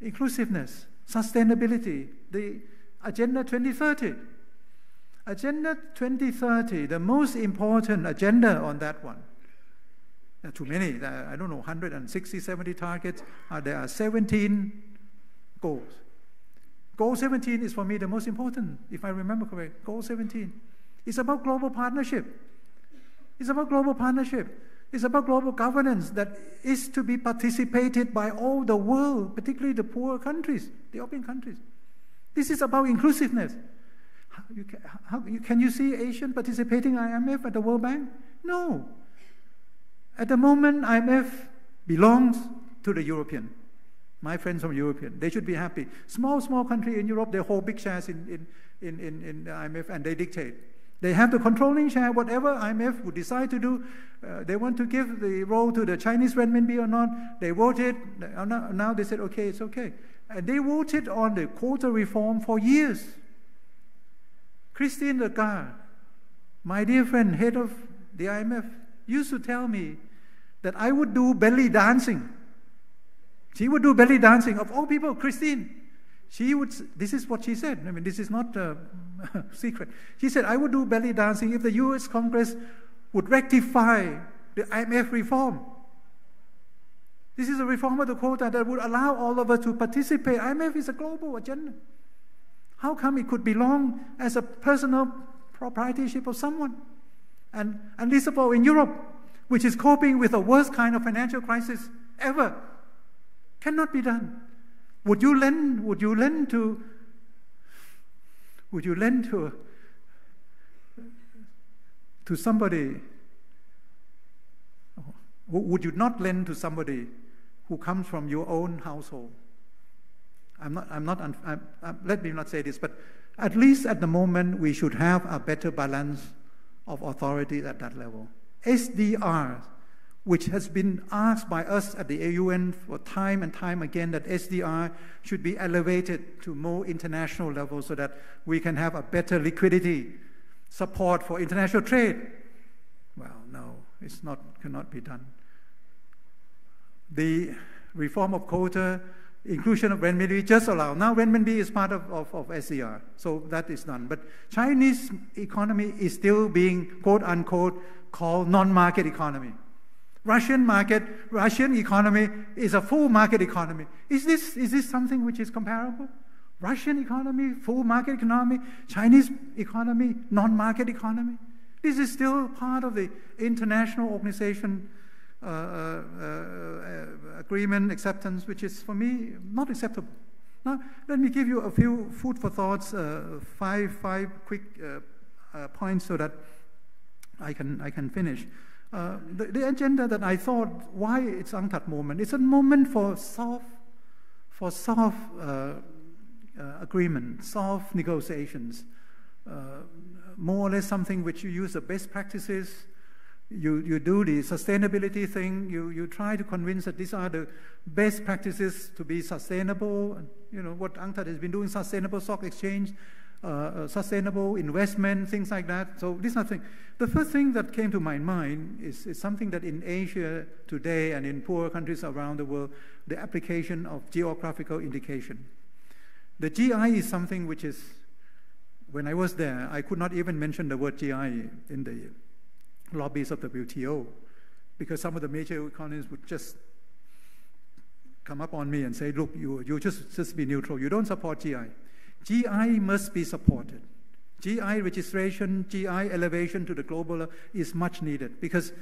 [SPEAKER 2] Inclusiveness, sustainability, the Agenda 2030. Agenda 2030, the most important agenda on that one. There are too many, are, I don't know, 160, 70 targets. Uh, there are 17 goals. Goal 17 is for me the most important, if I remember correct. Goal 17. It's about global partnership. It's about global partnership. It's about global governance that is to be participated by all the world, particularly the poor countries, the open countries. This is about inclusiveness. How, you can, how, you, can you see Asian participating in IMF at the World Bank? No. At the moment, IMF belongs to the European my friends from European, they should be happy. Small, small country in Europe, they hold big shares in, in, in, in, in the IMF and they dictate. They have the controlling share, whatever IMF would decide to do. Uh, they want to give the role to the Chinese renminbi or not. They voted. Now they said, okay, it's okay. And they voted on the quota reform for years. Christine Lagarde, my dear friend, head of the IMF, used to tell me that I would do belly dancing she would do belly dancing. Of all people, Christine, she would, this is what she said. I mean, this is not a secret. She said, I would do belly dancing if the US Congress would rectify the IMF reform. This is a reform of the quota that would allow all of us to participate. IMF is a global agenda. How come it could belong as a personal proprietorship of someone? And, and least of all in Europe, which is coping with the worst kind of financial crisis ever, cannot be done. Would you lend, would you lend to, would you lend to, to somebody, oh, would you not lend to somebody who comes from your own household? I'm not, I'm not, I'm, I'm, let me not say this, but at least at the moment, we should have a better balance of authority at that level. SDR, which has been asked by us at the AUN for time and time again that SDR should be elevated to more international levels so that we can have a better liquidity support for international trade. Well, no, it's not, cannot be done. The reform of quota inclusion of renminbi just allowed. Now renminbi is part of, of, of SDR, so that is done. But Chinese economy is still being quote unquote called non-market economy. Russian market, Russian economy is a full market economy. Is this, is this something which is comparable? Russian economy, full market economy, Chinese economy, non-market economy. This is still part of the international organization uh, uh, uh, agreement acceptance, which is for me not acceptable. Now, let me give you a few food for thoughts, five, five quick points so that I can, I can finish. Uh, the, the, agenda that I thought, why it's UNCTAD moment? It's a moment for soft, for soft uh, uh, agreement, soft negotiations, more or less something which you use the best practices you, you do the sustainability thing, you, you try to convince that these are the best practices to be sustainable. You know, what UNCTAD has been doing, sustainable stock exchange, uh, uh, sustainable investment, things like that. So these are things. The first thing that came to my mind is, is something that in Asia today and in poor countries around the world, the application of geographical indication. The GI is something which is, when I was there, I could not even mention the word GI in the lobbies of the WTO because some of the major economies would just come up on me and say, look, you, you just, just be neutral. You don't support GI. GI must be supported. GI registration, GI elevation to the global is much needed because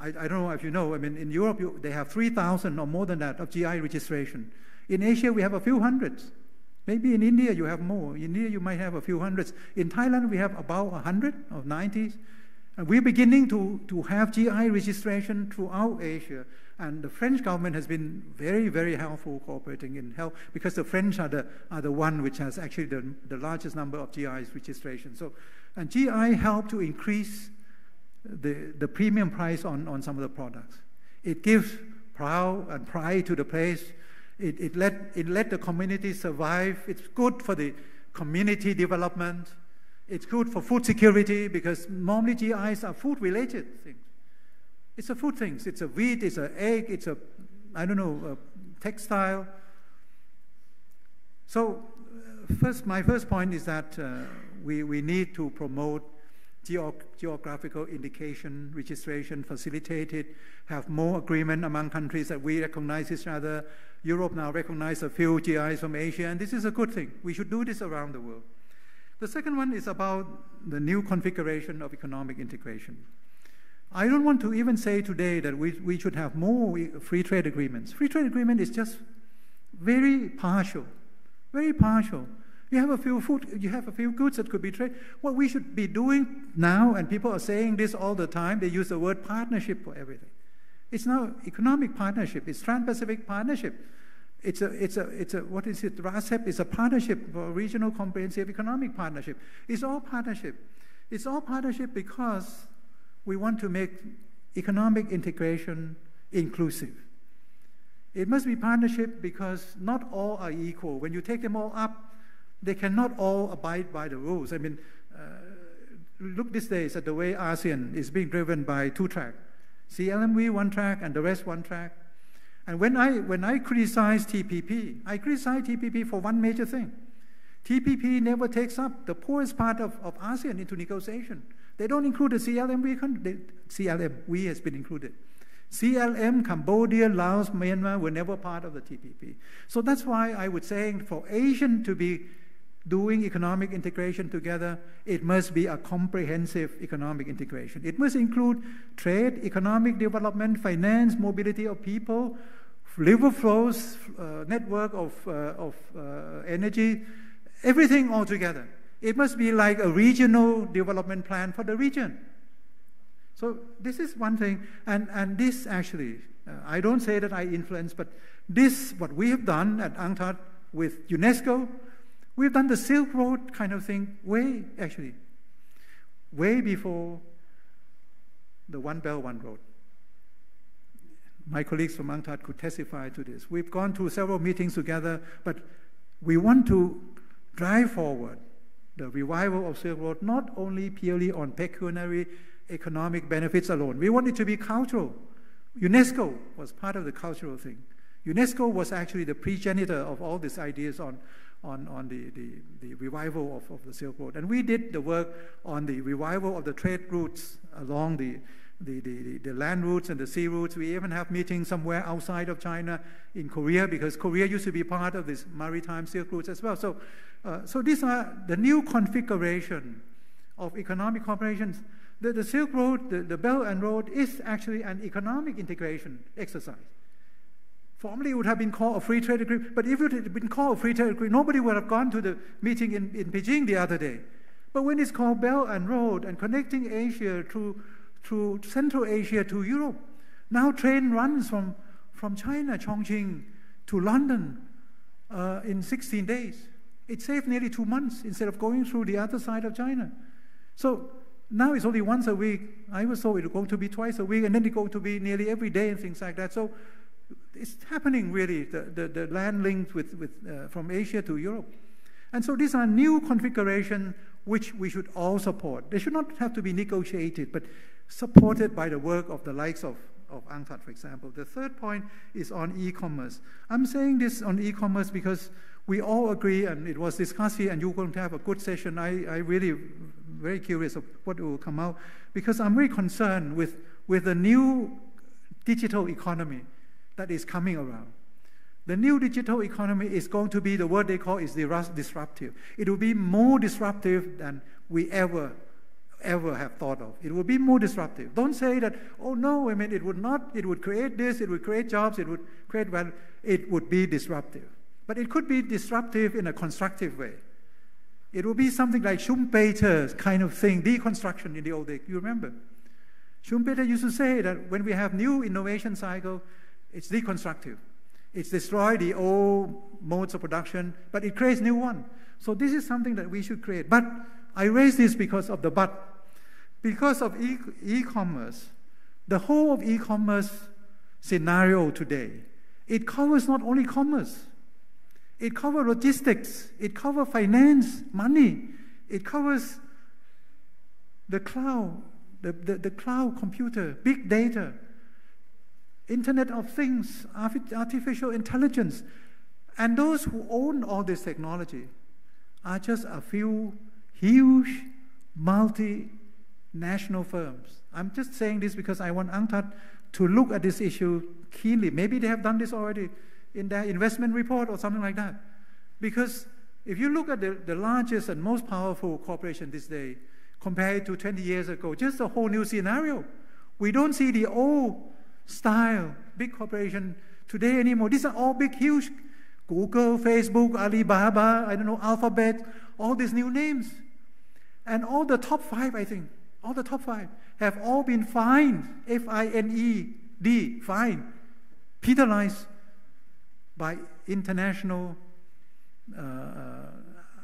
[SPEAKER 2] I, I don't know if you know, I mean, in Europe, you, they have 3,000 or more than that of GI registration. In Asia, we have a few hundreds. Maybe in India, you have more. In India, you might have a few hundreds. In Thailand, we have about 100 or 90. And we're beginning to, to have GI registration throughout Asia. And the French government has been very, very helpful cooperating in help because the French are the, are the one which has actually the, the largest number of GIs registration. So, and GI helped to increase the, the premium price on, on some of the products. It gives proud and pride to the place. It, it, let, it let the community survive. It's good for the community development. It's good for food security because normally GIs are food related things. It's a food things. It's a wheat, it's an egg, it's a, I don't know, textile. So, uh, first, my first point is that uh, we, we need to promote geog geographical indication, registration, facilitate it, have more agreement among countries that we recognize each other. Europe now recognizes a few GIs from Asia, and this is a good thing. We should do this around the world. The second one is about the new configuration of economic integration. I don't want to even say today that we, we should have more free trade agreements. Free trade agreement is just very partial, very partial. You have a few food, you have a few goods that could be trade. What we should be doing now, and people are saying this all the time, they use the word partnership for everything. It's now economic partnership, it's Trans-Pacific partnership. It's a, it's a, it's a, what is it? RCEP is a partnership, a regional comprehensive economic partnership. It's all partnership. It's all partnership because we want to make economic integration inclusive. It must be partnership because not all are equal. When you take them all up, they cannot all abide by the rules. I mean, uh, look these days at the way ASEAN is being driven by two track. CLMV one track and the rest one track. And when I, when I criticize TPP, I criticize TPP for one major thing. TPP never takes up the poorest part of, of ASEAN into negotiation. They don't include the CLM. We they, CLM, we has been included. CLM, Cambodia, Laos, Myanmar were never part of the TPP. So that's why I would say for Asian to be doing economic integration together, it must be a comprehensive economic integration. It must include trade, economic development, finance, mobility of people, river flows, uh, network of, uh, of uh, energy, everything all together. It must be like a regional development plan for the region. So this is one thing, and, and this actually, uh, I don't say that I influence, but this, what we have done at UNCTAD with UNESCO, we've done the Silk Road kind of thing way, actually, way before the One Belt, One Road. My colleagues from UNCTAD could testify to this. We've gone to several meetings together, but we want to drive forward the revival of Silk Road not only purely on pecuniary economic benefits alone. We want it to be cultural. UNESCO was part of the cultural thing. UNESCO was actually the progenitor of all these ideas on, on, on the, the, the revival of, of the Silk Road. And we did the work on the revival of the trade routes along the, the, the, the, land routes and the sea routes. We even have meetings somewhere outside of China in Korea because Korea used to be part of this maritime Silk routes as well. So, uh, so these are the new configuration of economic cooperation. The, the Silk Road, the, the Belt and Road is actually an economic integration exercise. Formerly, it would have been called a free trade agreement, but if it had been called a free trade agreement, nobody would have gone to the meeting in, in Beijing the other day. But when it's called Belt and Road and connecting Asia through, through Central Asia to Europe, now train runs from, from China, Chongqing, to London uh, in 16 days. It saved nearly two months instead of going through the other side of China. So now it's only once a week. I was told it's going to be twice a week, and then it's going to be nearly every day and things like that. So it's happening really, the, the, the land links with, with, uh, from Asia to Europe. And so these are new configurations which we should all support. They should not have to be negotiated, but supported by the work of the likes of, of UNCTAD, for example. The third point is on e-commerce. I'm saying this on e-commerce because we all agree, and it was discussed here, and you're going to have a good session. I, I really very curious of what will come out, because I'm very concerned with, with the new digital economy that is coming around. The new digital economy is going to be the word they call is the disruptive. It will be more disruptive than we ever, ever have thought of. It will be more disruptive. Don't say that, oh no, I mean, it would not, it would create this, it would create jobs, it would create value. It would be disruptive. But it could be disruptive in a constructive way. It will be something like Schumpeter's kind of thing, deconstruction in the old days. You remember? Schumpeter used to say that when we have new innovation cycle, it's deconstructive. It's destroy the old modes of production, but it creates new one. So this is something that we should create. But I raise this because of the but. Because of e- e-commerce, the whole of e-commerce scenario today, it covers not only commerce, it covers logistics, it covers finance, money, it covers the cloud, the, the, the cloud computer, big data, Internet of Things, artificial intelligence. And those who own all this technology are just a few huge multinational firms. I'm just saying this because I want UNCTAD to look at this issue keenly. Maybe they have done this already in their investment report or something like that. Because if you look at the, the largest and most powerful corporation this day compared to 20 years ago, just a whole new scenario. We don't see the old style, big corporation today anymore. These are all big, huge Google, Facebook, Alibaba, I don't know, Alphabet, all these new names. And all the top five, I think, all the top five have all been fined, F I N E D, fined, penalized by international uh,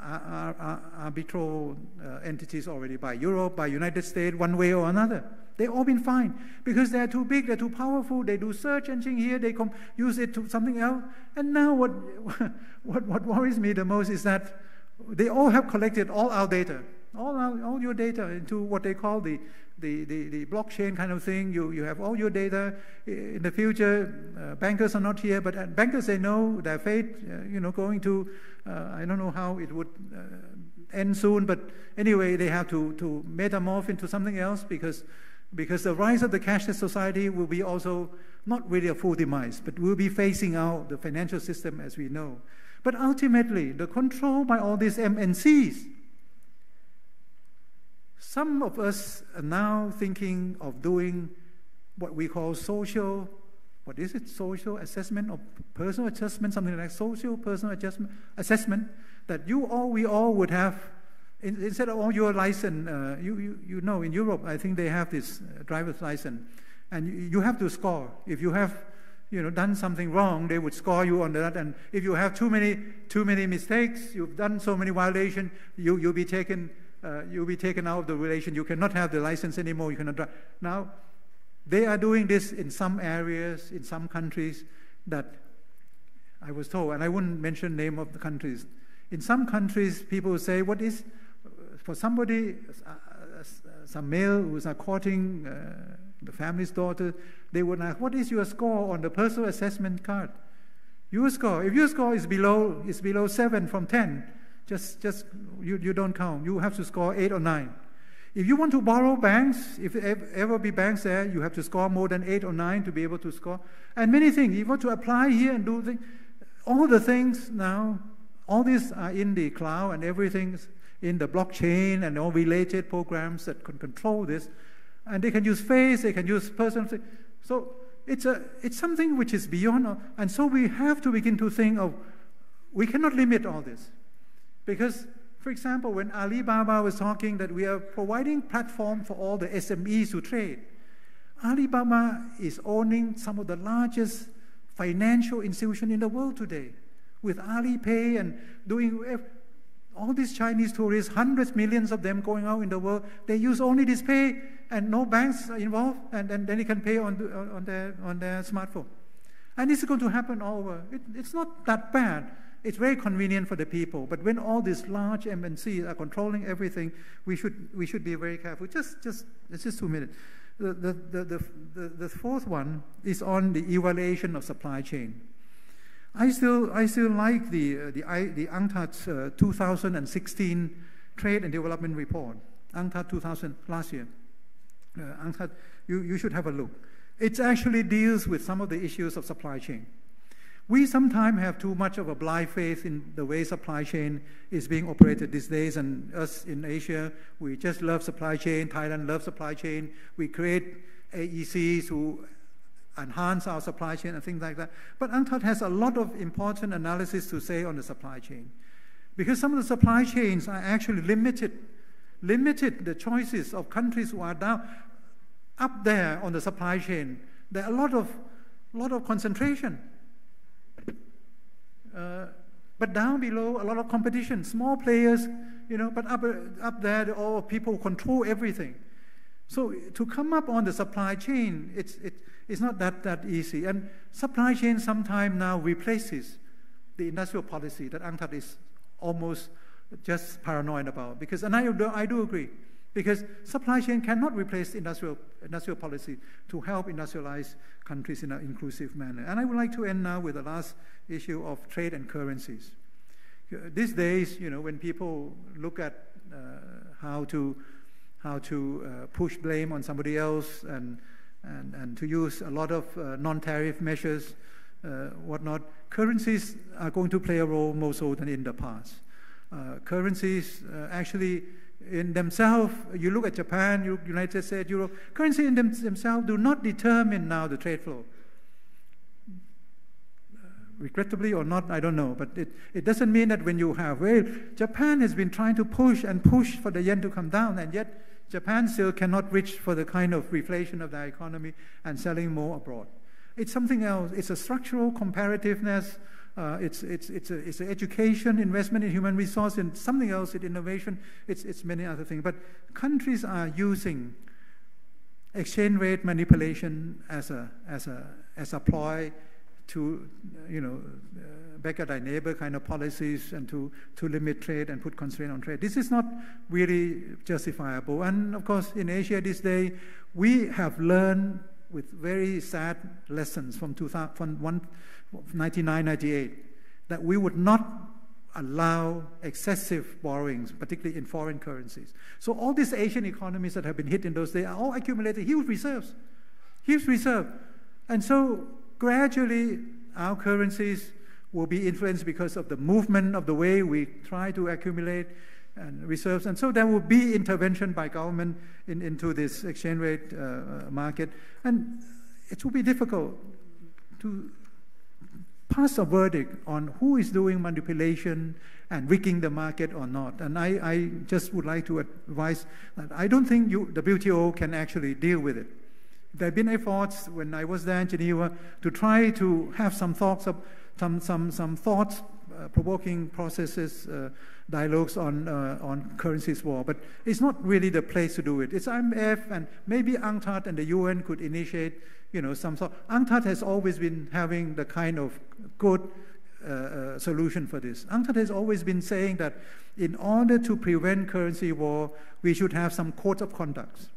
[SPEAKER 2] uh, arbitral uh, entities already, by Europe, by United States, one way or another. They've all been fine because they're too big, they're too powerful. They do search engine here, they use it to something else. And now, what, what, what worries me the most is that they all have collected all our data, all, our, all your data into what they call the, the, the, the, blockchain kind of thing. You, you have all your data. In the future, uh, bankers are not here, but uh, bankers, they know their fate, uh, you know, going to, uh, I don't know how it would uh, end soon, but anyway, they have to, to metamorph into something else because because the rise of the cashless society will be also not really a full demise, but we'll be phasing out the financial system as we know. But ultimately, the control by all these MNCs. Some of us are now thinking of doing what we call social, what is it? Social assessment or personal assessment, something like social personal adjustment assessment that you all, we all would have instead of all your license, uh, you, you, you know, in Europe, I think they have this uh, driver's license, and you, you, have to score. If you have, you know, done something wrong, they would score you on that. And if you have too many, too many mistakes, you've done so many violations, you, you'll be taken, uh, you'll be taken out of the relation. You cannot have the license anymore. You cannot drive. Now, they are doing this in some areas, in some countries that I was told, and I wouldn't mention name of the countries. In some countries, people say, "What is for somebody, uh, some male who's courting uh, the family's daughter, they would ask, "What is your score on the personal assessment card?" Your score. If your score is below is below seven from ten, just just you, you don't count. You have to score eight or nine. If you want to borrow banks, if ever be banks there, you have to score more than eight or nine to be able to score. And many things. If you want to apply here and do things, all the things now, all these are in the cloud and everything in the blockchain and all related programs that can control this. And they can use face, they can use person. So it's, a, it's something which is beyond. And so we have to begin to think of, we cannot limit all this. Because, for example, when Alibaba was talking that we are providing platform for all the SMEs to trade, Alibaba is owning some of the largest financial institutions in the world today with Alipay and doing all these Chinese tourists, hundreds, millions of them going out in the world, they use only this pay and no banks are involved, and, and then they can pay on, on, their, on their smartphone. And this is going to happen all over. It, it's not that bad. It's very convenient for the people. But when all these large MNCs are controlling everything, we should, we should be very careful. Just, just, it's just two minutes. The, the, the, the, the, fourth one is on the evaluation of supply chain. I still, I still like the, uh, the, the UNCTAD uh, 2016 Trade and Development Report, UNCTAD 2000, last year. Uh, UNCTAD, you, you should have a look. It actually deals with some of the issues of supply chain. We sometimes have too much of a blind faith in the way supply chain is being operated these days, and us in Asia, we just love supply chain. Thailand loves supply chain. We create AECs who enhance our supply chain and things like that. But UNCTAD has a lot of important analysis to say on the supply chain. Because some of the supply chains are actually limited, limited the choices of countries who are down up there on the supply chain. There are a lot of, lot of concentration. Uh, but down below, a lot of competition, small players, you know, but up, up there, all people control everything. So to come up on the supply chain, it's, it, it's not that, that easy. And supply chain sometimes now replaces the industrial policy that UNCTAD is almost just paranoid about. Because, and I do, I do agree, because supply chain cannot replace industrial, industrial policy to help industrialize countries in an inclusive manner. And I would like to end now with the last issue of trade and currencies. These days, you know, when people look at uh, how to, how to uh, push blame on somebody else and and, and to use a lot of uh, non-tariff measures, uh, whatnot. Currencies are going to play a role more so than in the past. Uh, currencies uh, actually in themselves, you look at Japan, United States, Europe, currency in them, themselves do not determine now the trade flow. Regrettably or not, I don't know. But it, it doesn't mean that when you have, well, Japan has been trying to push and push for the yen to come down, and yet Japan still cannot reach for the kind of reflation of their economy and selling more abroad. It's something else. It's a structural comparativeness. Uh, it's, it's, it's, a, it's an education, investment in human resource, and something else, it's innovation. It's, it's many other things. But countries are using exchange rate manipulation as a, as a, as a ploy to, you know, uh, beggar thy neighbor kind of policies and to, to limit trade and put constraint on trade. This is not really justifiable. And of course, in Asia this day, we have learned with very sad lessons from, 2000, from 1998 that we would not allow excessive borrowings, particularly in foreign currencies. So all these Asian economies that have been hit in those days are all accumulated huge reserves, huge reserve. And so gradually our currencies will be influenced because of the movement of the way we try to accumulate and reserves. And so there will be intervention by government in, into this exchange rate uh, market. And it will be difficult to pass a verdict on who is doing manipulation and rigging the market or not. And I, I just would like to advise that I don't think you, the WTO can actually deal with it. There have been efforts when I was there in Geneva to try to have some thoughts of some some some thoughts uh, provoking processes, uh, dialogues on uh, on currencies war. But it's not really the place to do it. It's IMF and maybe UNCTAD and the UN could initiate, you know, some sort. UNCTAD has always been having the kind of good uh, uh, solution for this. UNCTAD has always been saying that in order to prevent currency war, we should have some codes of conduct.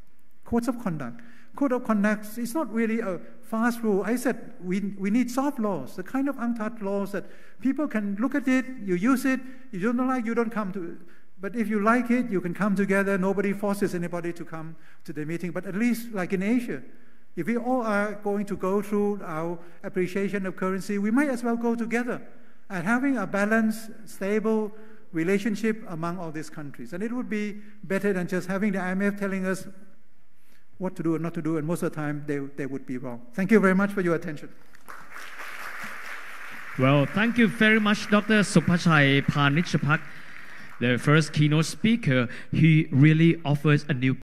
[SPEAKER 2] Codes of conduct. Code of conduct is not really a fast rule. I said we, we need soft laws, the kind of UNCTAD laws that people can look at it, you use it, you don't like, you don't come to it. But if you like it, you can come together. Nobody forces anybody to come to the meeting. But at least, like in Asia, if we all are going to go through our appreciation of currency, we might as well go together and having a balanced, stable relationship among all these countries. And it would be better than just having the IMF telling us what to do and not to do, and most of the time they, they would be wrong. Thank you very much for your attention.
[SPEAKER 1] Well, thank you very much, Dr. Supachai Panitchpakdi, the first keynote speaker. He really offers a new